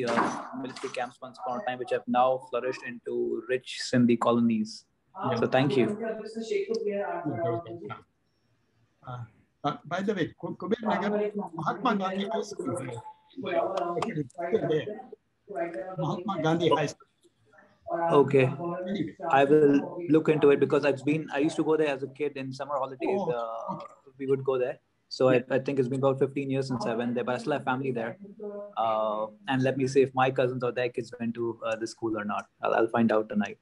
military camps once upon time which have now flourished into rich Sindhi colonies so thank you Uh, Uh, by the way, Kuber Nagar, Mahatma Gandhi High School. Mahatma Gandhi High School. Okay, I will look into it because I've been. I used to go there as a kid in summer holidays. Oh, Uh, we would go there. So I, I think it's been about 15 years since I went there, but I still have family there. Uh, and let me see if my cousins or their kids went to uh, the school or not. I'll, I'll find out tonight.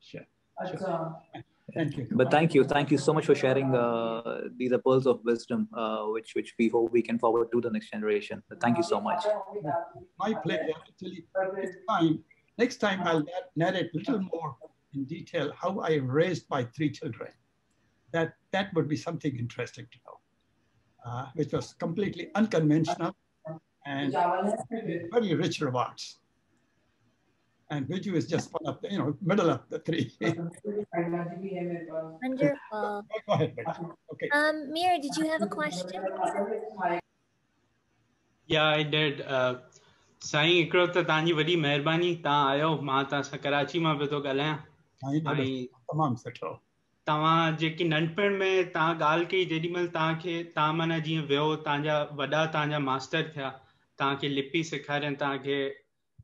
Sure. sure. Thank you. But thank you, thank you so much for sharing uh, these are pearls of wisdom, uh, which which we hope we can forward to the next generation. But thank you so much. My pleasure. Actually, next time, next time I'll narrate a little more in detail how I raised my three children. That that would be something interesting to know, uh, which was completely unconventional and very rich rewards And Viju is just one of the, you know, middle of the three. Wonderful. Go ahead, Beta. Okay. Um, Mira, did you have a question? Yeah, I did. Uh, Sai हिकिड़ो त तव्हांजी वॾी महिरबानी तव्हां आयो मां तव्हां सां कराची मां पियो थो ॻाल्हायां साईं ॾाढो ऐं तमामु सुठो तव्हां जेकी नंढपण में तव्हां ॻाल्हि कई जेॾीमहिल तव्हांखे तव्हां माना जीअं वियो तव्हांजा वॾा तव्हांजा मास्टर थिया तव्हांखे लिपि सेखारियनि तव्हांखे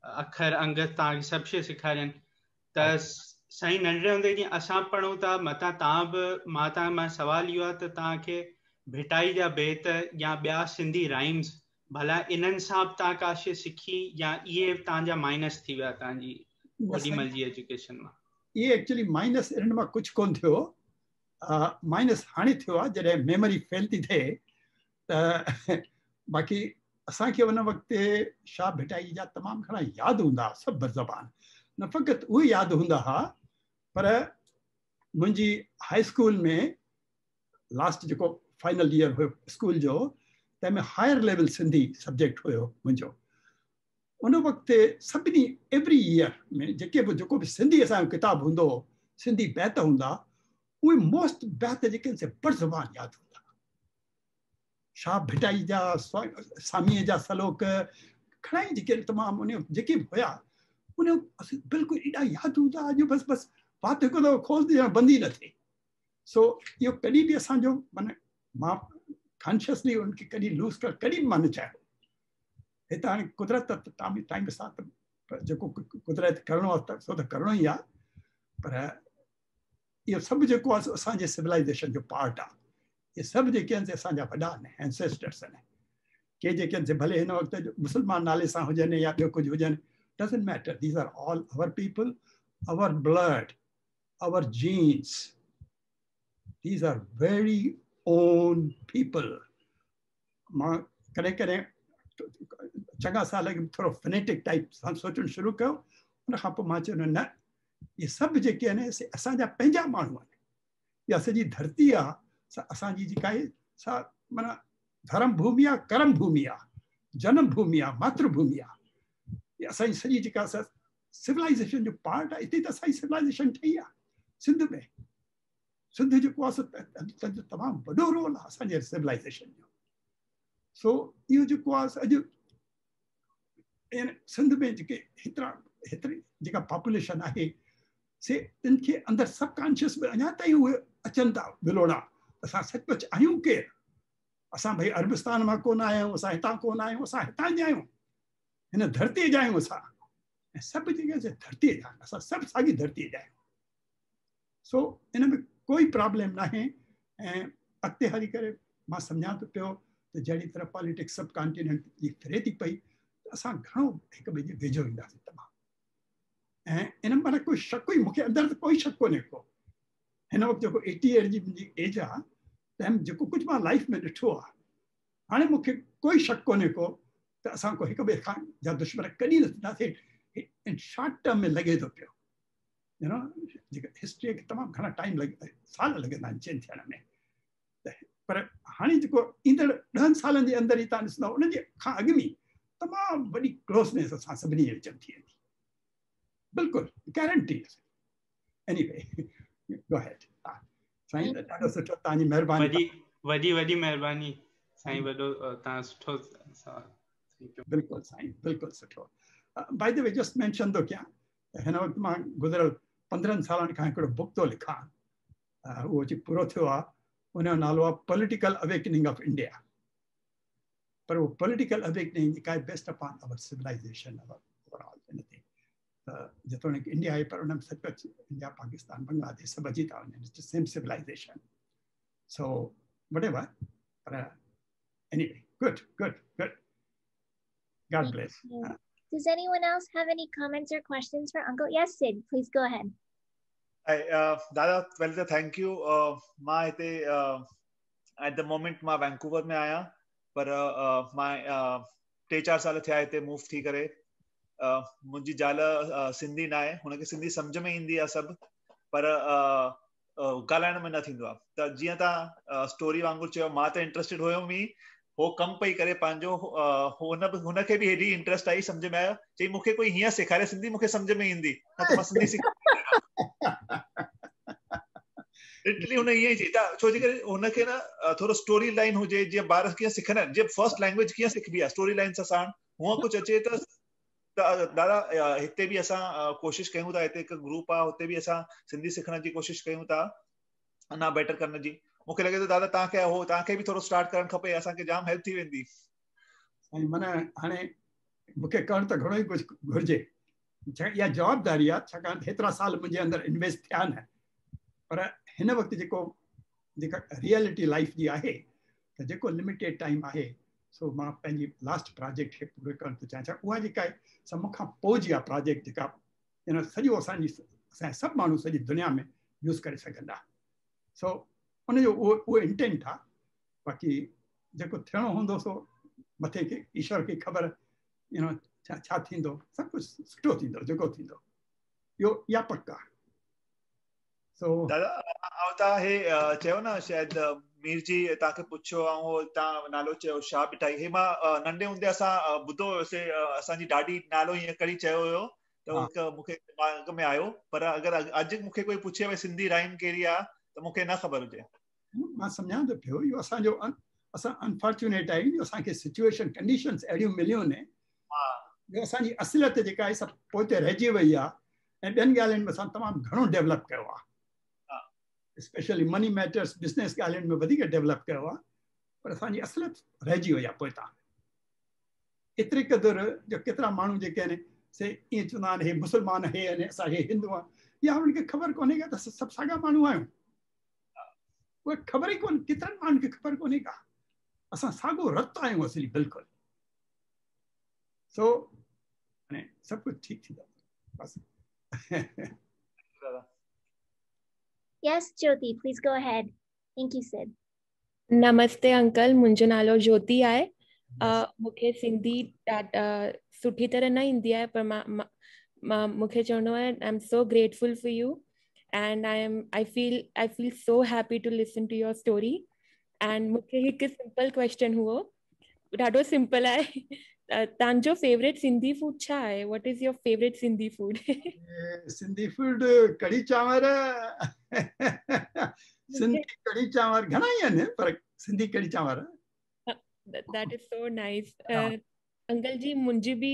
अखर अंग तव्हांखे सभु शइ सेखारियनि त साईं नंढड़े हूंदे जीअं असां पढ़ूं था मथां तव्हां बि माँ तव्हां माँ सुवालु इहो आहे त तव्हांखे भिटाई जा बेत या ॿिया सिंधी राइम्स भला इन्हनि सां बि तव्हां का शइ सिखी या इहे तव्हांजा माइनस थी विया तव्हांजी ओॾीमहिल जी एजुकेशन माँ? इहे एक्चुअली माइनस इन्हनि माँ कुझु कोन थियो। माइनस हाणे थियो आहे जॾहिं मेमोरी फेल थी थिए त *laughs* बाक़ी असांखे उन वक़्तु शाह भिटाई जा, तमामु घणा यादि हूंदा हुआ सभु न फ़क़ति उहे यादि हूंदा हुआ पर मुंहिंजी हाई स्कूल में लास्ट जेको फाइनल ईयर हुयो स्कूल जो तंहिंमें हायर लेवल सिंधी सब्जेक्ट हुयो मुंहिंजो। उन वक़्तु सभिनी एवरी ईयर में जेके बि, जेको बि सिंधी असांजो किताबु हूंदो हो सिंधी बैत हूंदा, उहे मोस्ट बैत से बर ज़बान यादि हूंदा। शाह भिटाई जा सामीअ जा, सलोक घणा ई जेके तमामु उन जेके बि हुया उन बिल्कुलु एॾा यादि हूंदा, अॼु बसि बसि बात हिकु दफ़ो खोलंदी ॼण बंदि ई न थिए। सो इहो कॾहिं बि असांजो माना माँ कॉन्शियसली उनखे कॾहिं लूज़ कर, कॾहिं बि माँ न चाहियो। हिते हाणे कुदरत टाइम सां जेको कुदरत करिणो आहे सो त करिणो ई आहे। पर इहो सभु जेको आहे सिविलाइज़ेशन जो पार्ट आहे। इहे सभु जेके असांजा वॾा आहिनि एंसेस्टर्स आहिनि के जेके भले हिन वक़्तु मुस्लमान नाले सां हुजनि या ॿियो कुझु हुजनि doesn't matter. These are all our people, our blood, our genes. These are very own people. माँ कॾहिं कॾहिं चङा साल थोरो फिनेटिक टाइप सां सोचणु शुरू कयो उन खां पोइ माँ चयो न इहे सभु जेके आहिनि असांजा पंहिंजा माण्हू आहिनि इहा सॼी धरती आहे असांजी जेका सा धर्म भूमि कर्म भूमि जनम भूमि मातृभूमि आहे सिविलाइज़ेशन जो पार्ट आहे, हिते त सिविलाइज़ेशन ठही सिंध में। सिंध आहे तमामु वॾो रोल सिविलाइज़ेशन जो। सो सिंध में पॉपुलेशन आहे, से इनखे अंदरि सबकॉन्शियस में अचनि था, विलोड़ा। असां सचमुच आहियूं केरु असां भई अरबिस्तान माँ कोन आया आहियूं, असां हितां कोन आहियूं, असां हितां जा आहियूं। हिन धरतीअ जा जा जा सो इन में कोई प्रॉब्लम न अॻिते हली करे सम्झां थो पियो त जहिड़ी तरह पॉलिटिक्स सब कॉन्टिनेंट जी फिरे थी पई, त असां हिक ॿिए जे वेझो ईंदासीं इन माना कोई शक ई मूंखे अंदरि त कोई शक को। हिन वक़्तु जेको एटी ईयर जी मुंहिंजी एज आहे तंहिं जेको कुझु माँ लाइफ में ॾिठो आहे हाणे मूंखे कोई शक कोन्हे को, त असां को हिक ॿिए खां जा दुश्मन कॾहिं न थींदासीं इन शॉर्ट टर्म में लॻे थो पियो। यू नो जेका हिस्ट्रीअ खे तमामु घणा टाइम लॻे, साल लॻंदा आहिनि चेंज थियण में। त पर हाणे जेको ईंदड़ ॾहनि सालनि जे अंदरि ई तव्हां ॾिसंदव उनजे खां अॻु में तमामु वॾी क्लोज़नेस असां सभिनी जे विच में थी वेंदी। बिल्कुलु guarantee anyway go ahead Sain ॾाढो सुठो तव्हांजी महिरबानी वॾी वॾी वॾी महिरबानी। साईं वॾो तव्हां सुठो बिल्कुलु साईं बिल्कुलु सुठो। By the way just mention थो कयां? हिन वक़्तु माँ गुज़िरियल पंद्रहंनि सालनि खां हिकिड़ो बुक थो लिखां। उहो अची पूरो थियो आहे उनजो नालो आहे पॉलिटिकल अवेकनिंग ऑफ़ इंडिया पर उहो पॉलिटिकल अवेकनिंग जेका आहे बेस्ट अपॉन अवर सिविलाइज़ेशन ते त जेतोणीकि इंडिया आहे पर उन में सचुपचु इंडिया पाकिस्तान बांग्लादेश सभु अची था वञनि same civilisation so what ever पर anyway good good good god Thank bless you. Uh, Does anyone else have any comments or questions for Uncle? Yes, Sid, please go ahead. Hi, uh, दादा पहले त thank you मां हिते at the moment मां Vancouver में आहियां पर uh, मां uh, टे चारि साल थिया हिते मूव थी करे uh, मुंहिंजी ज़ाल सिंधी न आहे हुनखे सिंधी सम्झ में ईंदी आहे सभु, पर ॻाल्हाइण में न थींदो आहे। त जीअं स्टोरी वांगुरु चयो, माँ त इंट्रस्टेड हुयुमि ई, हो कमु पई करे पंहिंजो हुन हुनखे बि हेॾी इंट्रस्ट आई, सम्झ में आयो। चई, मूंखे कोई हीअं सेखारे, सिंधी मूंखे सम्झ में ईंदी, न त माँ सिंधी लिटरली हुन ईअं ई चई त छो जे करे हुनखे न थोरो स्टोरी लाइन हुजे, जीअं ॿार कीअं सिखंदा आहिनि, जीअं फ़र्स्ट लैंग्वेज कीअं सिखबी आहे स्टोरी लाइन सां साण। हूअं कुझु अचे त दादा हिते बि असां कोशिशि कयूं था, हिते हिकु ग्रुप आहे हुते बि असां सिंधी सिखण जी कोशिशि कयूं था, अञा बेटर करण जी। मूंखे लॻे थो, दादा, तव्हांखे, हो, तव्हांखे बि थोरो स्टार्ट करणु खपे, असांखे जाम हेल्प थी वेंदी। ऐं माना हाणे, मूंखे करणु त घणो ई कुझु घुरिजे। इहा जवाबदारी आहे छाकाणि हेतिरा साल मुंहिंजे अंदरि इन्वेस्ट थिया न। पर हिन वक़्तु जेको, जेका रियलिटी लाइफ जी आहे, त जेको लिमिटेड टाइम आहे सो माँ लास्ट प्रोजेक्ट खे पूरो करणु थो चाहियाँ जी प्रोजेक्ट जेका इन सॼो असांजी असांजा सभु दुनिया में यूज़ करे सो उहो इंटेंट आहे बाक़ी जेको थियणो हूंदो सो खे, ईश्वर खे ख़बर यू नो छा छा थींदो, सभु कुझु सुठो थींदो, जेको दादा तव्हां हे मीर जी तव्हांखे पुछियो ऐं तव्हां नालो चयो शाह मिठाई। हे माँ नंढे हूंदे असां ॿुधो हुयोसीं असांजी ॾाढी नालो ईअं कड़ी चयो हुयो त हा। हिकु मूंखे दिमाग़ में आयो पर अगरि अॼु मूंखे कोई पुछे भई सिंधी राइम कहिड़ी आहे त मूंखे न ख़बर हुजे। माँ सम्झां थो पियो इहो असांजो असां अनफॉर्चुनेट आहियूं असांखे सिचुएशन कंडीशन्स अहिड़ियूं मिलियूं आहिनि हा। जो असांजी असलियत जेका आहे सभु पोइ रहिजी वई आहे। ऐं ॿियनि ॻाल्हियुनि में असां तमामु घणो डेवलप कयो आहे। स्पेशली मनी मैटर्स बिज़नेस ॻाल्हियुनि में डेवलप कयो आहे पर असांजी असलियत रहिजी तां एतिरे क़दुरु जो केतिरा माण्हू जेके आहिनि से ईअं चवंदा आहिनि हे, मुस्लमान हे आहिनि असां हे हिंदू आहे या खे ख़बर कोन्हे का त असां सभु साॻा माण्हू आहियूं उहे ख़बर ई कोन केतिरनि माण्हुनि खे ख़बर कोन्हे का असां साॻियो रत आहियूं असली, बिल्कुलु। सो हाणे सभु कुझु ठीकु थींदो बसि। *laughs* Yes, Jyoti, please go ahead. Thank you, Sid. नमस्ते अंकल मुंहिंजो नालो ज्योति आहे मूंखे सिंधी ॾाढा सुठी तरह न ईंदी आहे पर माँ मां- माँ मूंखे चवणो आहे I am so grateful for you and I am I feel I feel so happy to listen to your story and मूंखे हिकु सिंपल क्वेश्चन हुओ ॾाढो सिंपल आहे Uh, Tanjo, favorite Sindhi food chai. What is your favorite Sindhi food? Eh, Sindhi food eh, kadi chawal. Eh. *laughs* Sindhi kadi chawal. Ghana ne par Sindhi kadi chawal. That is so nice. Uh, uncle ji मुंहिंजी बि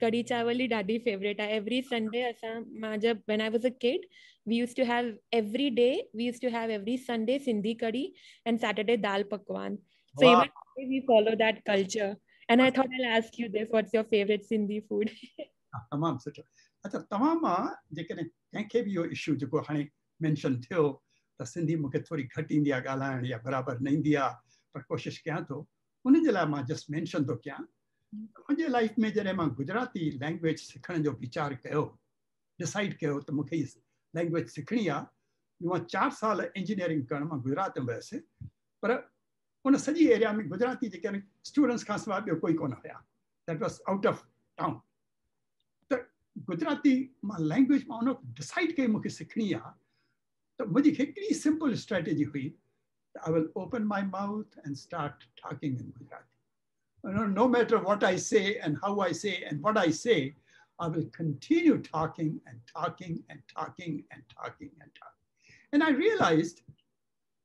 कढ़ी चावल ई ॾाढी favourite आहे every Sunday असां मां जब when I was a kid we used to have every day we used to have every Sunday Sindhi kadhi and Saturday and I thought I'll ask you this what's your favorite Sindhi food तमामु सुठो अच्छा तव्हां मां जेकॾहिं कंहिंखे बि इहो issue जेको हाणे मैंशन थियो त सिंधी मूंखे थोरी घटि ईंदी आहे ॻाल्हाइण या बराबरि न ईंदी आहे पर कोशिशि कयां थो उन जे लाइ मां जस्ट मैंशन थो कयां मुंहिंजे लाइफ में जॾहिं मां गुजराती लैंग्वेज सिखण जो वीचार कयो डिसाइड कयो त मूंखे हीअ लैंग्वेज सिखणी आहे मां चारि साल इंजीनियरिंग करणु मां गुजरात में वियुसि पर उन सॼी एरिया में गुजराती जेके आहिनि स्टूडेंट्स खां सवाइ ॿियो कोई कोन हुया that was out of town त गुजराती मां लैंग्वेज मां उन डिसाइड कई मूंखे सिखणी आहे त मुंहिंजी हिकिड़ी सिंपल स्ट्रेटेजी हुई I will open my mouth and start talking in Gujarati no matter what I say and how I say and what I say, I will continue talking and talking and talking and talking and talking. And I realized,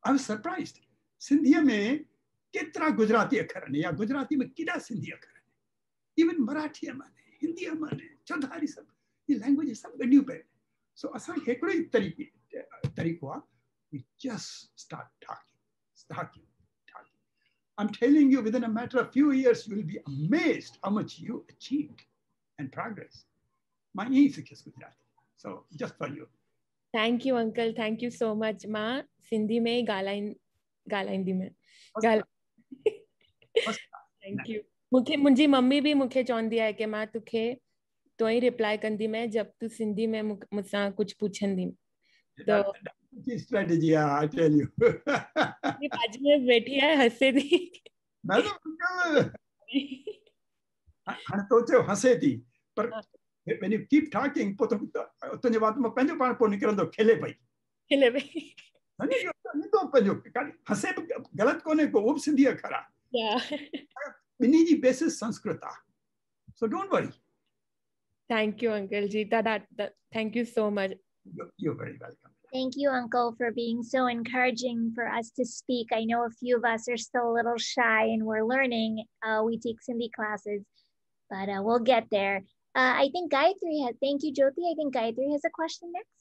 I was surprised. Scindia में केतरा गुजराती अखर ने या गुजराती में किडा सिंधी अखर even Marathi मन हिंदी मन चौधारी सब, ये लैंग्वेज सब गड्यू पे सो अस एकड़ो ही तरीके, तरीको आ we just start talking talking talking I am telling you with in a matter of few years you will be amazed how much you achieve and progress my niece is Gujarati so just for you thank you uncle thank you so much माँ सिंधी में गालाइन ॻाल्हाईंदी मैं। Thank you मूंखे मुंहिंजी mummy बि मूंखे चवंदी आहे की माँ तोखे तो ही रिप्लाई कंदी मैं जब तू सिंधी में मुझसां कुछ पुछंदी तो strategy I tell you. ये बाजू में बैठी है हंसे थी। मैं तो हाणे तो चयो हंसे थी। पर when you keep talking पोइ तुंहिंजे बात में पंहिंजो पाण पोइ निकिरंदो खिले पई खिले पई नहीं ये तो पंहिंजो हसे बि ग़लति कोन्हे को उहो बि सिंधी अखर आहे ॿिन्ही जी बेसिस संस्कृत आहे so don't worry thank you uncle ji दादा Thank you, Uncle, for being so encouraging for us to speak. I know a few of us are still a little shy and we're learning. Uh, we take Sindhi classes, but uh, we'll get there. Uh, I think Gayatri has, thank you, Jyoti. I think Gayatri has a question next.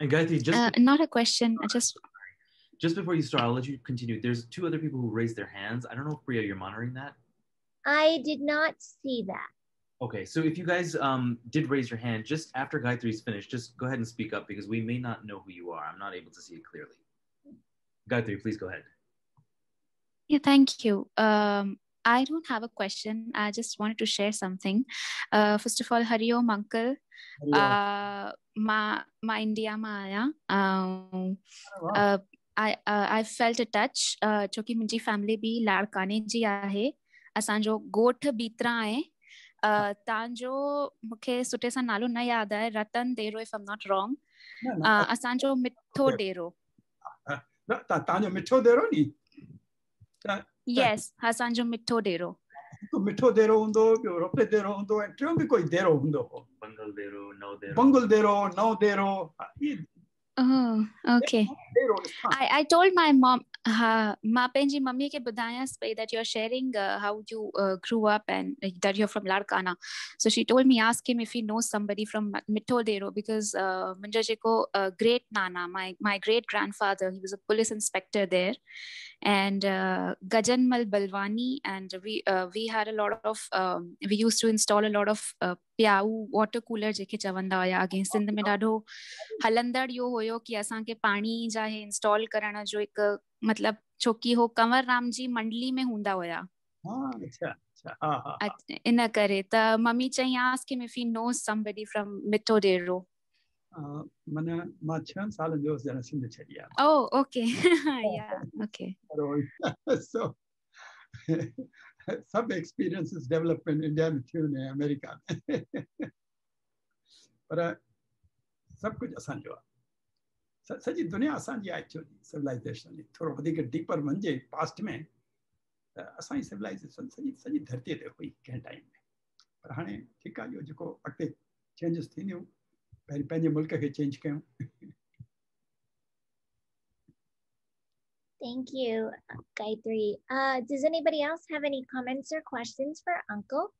And Gayatri, just uh, not a question. I just just before you start, I'll let you continue. There's two other people who raised their hands. I don't know if Priya, you're monitoring that. I did not see that. Okay, so if you guys um, did raise your hand, just after Gayatri is finished, just go ahead and speak up because we may not know who you are. I'm not able to see it clearly. Gayatri, please go ahead. Yeah, thank you. Um, I don't have a question. I just wanted to share something. Uh, first of all, Hari Om, uncle. Uh, ma, ma India ma aya. Um, uh, I, uh, I felt a touch. Uh, छोकी मुंहिंजी family बि लाड़काने जी आहे असांजो ॻोठ बीतरा आहे तव्हांजो मूंखे सुठे सां नालो न यादि आहे Ratodero if am not wrong असांजो मिठो डेरो तव्हांजो मिठो डेरो नी यस असांजो मिठो डेरो मिठो डेरो हूंदो ॿियो रोपे डेरो हूंदो ऐं टियों बि कोई डेरो हूंदो हो बंगल डेरो नव डेरो बंगुल डेरो नव डेरो Oh, okay. I, I told my mom, हाँ माँ पंहिंजी मम्मीअ खे ॿुधायांसि पई that you are sharing how you grew up and that you from Larkana so she told me ask him if you know somebody from Mitho Dero because मुंहिंजो जेको great Nana my my great grand he was a police inspector there and Gajanmal Balwani and we had a lot of we used to install a lot of प्याऊ water cooler जेके चवंदा हुया अॻे सिंध में ॾाढो हलंदड़ इहो हुयो की असांखे पाणी जा इहे इंस्टॉल करण जो हिकु मतलब મતલબ छोकी हो कंवर राम जी मंडली में हूंदा हुया। हाँ, अच्छा, अच्छा हाँ, हाँ, इन करे त मम्मी चई आस कि मी फ़ी समबडी फ्रॉम मिथोडेरो डेरो माना माँ 6 साल जो जन सिंध छड़ी आ ओ ओके या ओके सो सब एक्सपीरियंसेस डेवलपमेंट इंडिया में थियो ने अमेरिका में। *laughs* पर सब कुछ असांजो आहे सॼी दुनिया असांजी आहे एक्चुअली सिविलाइज़ेशन थोरो वधीक डीपर वञिजे पास्ट में त असांजी सिविलाइज़ेशन सॼी सॼी धरतीअ ते हुई कंहिं टाइम में पर हाणे ठीकु आहे इहो जेको अॻिते चेंजिस थींदियूं पहिरीं पंहिंजे मुल्क खे चेंज कयूं Thank you, Gayatri. Uh, does anybody else have any comments or questions for Uncle?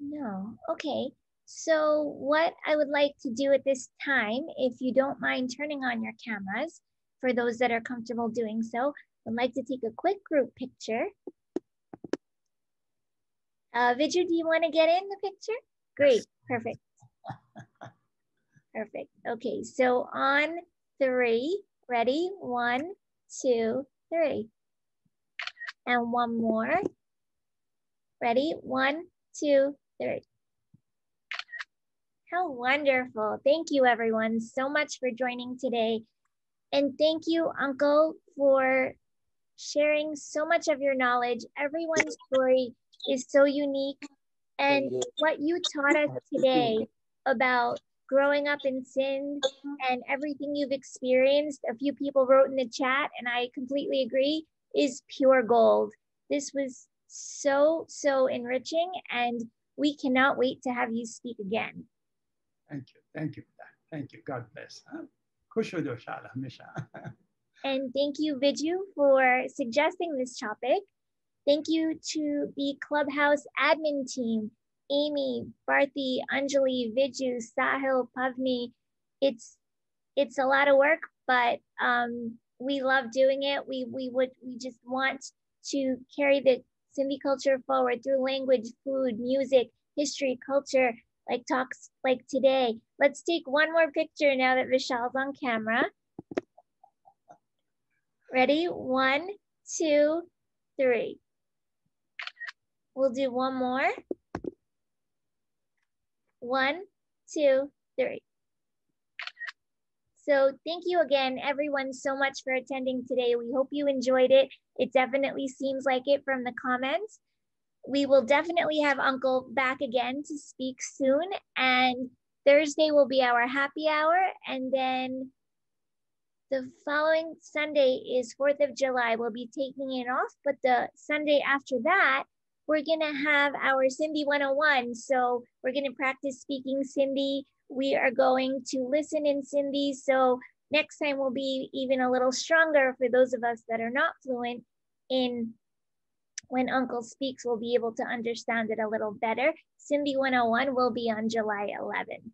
No. Okay. So what I would like to do at this time, if you don't mind turning on your cameras, for those that are comfortable doing so, I'd like to take a quick group picture. Uh, Vidya, do you want to get in the picture? Great, perfect. Perfect. Okay, so on three, ready? One, two, three. And one more. Ready? One, two, three. How wonderful. Thank you, everyone, so much for joining today. And thank you, Uncle, for sharing so much of your knowledge. Everyone's story is so unique. And what you taught us today about growing up in Sindh and everything you've experienced, a few people wrote in the chat, and I completely agree, is pure gold. This was so, so enriching, and we cannot wait to have you speak again. Thank you. Thank you for that. Thank you. God bless. Khush. *laughs* And thank you, Viju, for suggesting this topic. Thank you to the Clubhouse admin team Amy, Bharti, Anjali, Viju, Sahil, Pavni. It's it's a lot of work, but um, we love doing it. We we would we just want to carry the Sindhi culture forward through language, food, music, history, culture, like talks like today. Let's take one more picture now that Vishal's on camera. Ready? One, two, three. We'll do one more. One, two, three. So thank you again, everyone, so much for attending today. We hope you enjoyed it. It definitely seems like it from the comments. We will definitely have Uncle back again to speak soon. And Thursday will be our happy hour. And then the following Sunday is 4th of July. We'll be taking it off. But the Sunday after that, we're going to have our Sindhi 101. So we're going to practice speaking Sindhi. we are going to listen in Sindhi. So next time will be even a little stronger for those of us that are not fluent in when Uncle speaks, we'll be able to understand it a little better. Sindhi 101 will be on July 11th.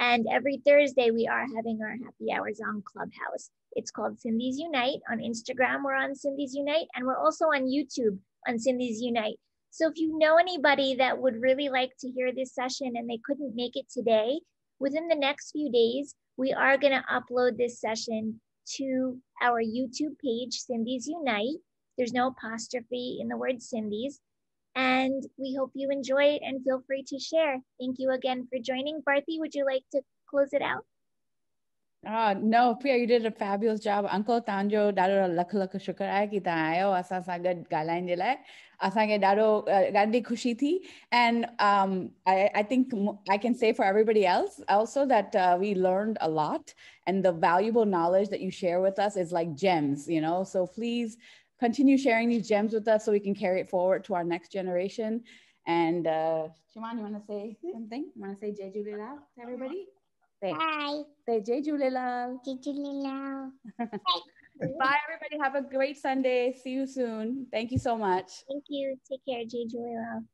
And every Thursday, we are having our happy hours on Clubhouse. It's called Sindhis Unite. On Instagram, we're on Sindhis Unite. And we're also on YouTube on Sindhis Unite. So if you know anybody that would really like to hear this session and they couldn't make it today, within the next few days, we are going to upload this session to our YouTube page, Cindy's Unite. There's no apostrophe in the word Sindhis. And we hope you enjoy it and feel free to share. Thank you again for joining. Bharti, would you like to close it out? Uh, no, Priya, you did a fabulous job. Uncle Tanjo, Dado Lakalaka Shukarai, Tanayo, Asasanga Galandile, Asanga Dado uh, Gandhi Kushiti. And um, I, I think I can say for everybody else also that uh, we learned a lot, and the valuable knowledge that you share with us is like gems, you know? So please, continue sharing these gems with us so we can carry it forward to our next generation. And uh, Shiman, you want to say something? You want to say Jai Jhulelal to everybody? Say, Bye. Say Jai Jhulelal. Jai Jhulelal. *laughs* Bye, everybody. Have a great Sunday. See you soon. Thank you so much. Thank you. Take care, Jai Jhulelal.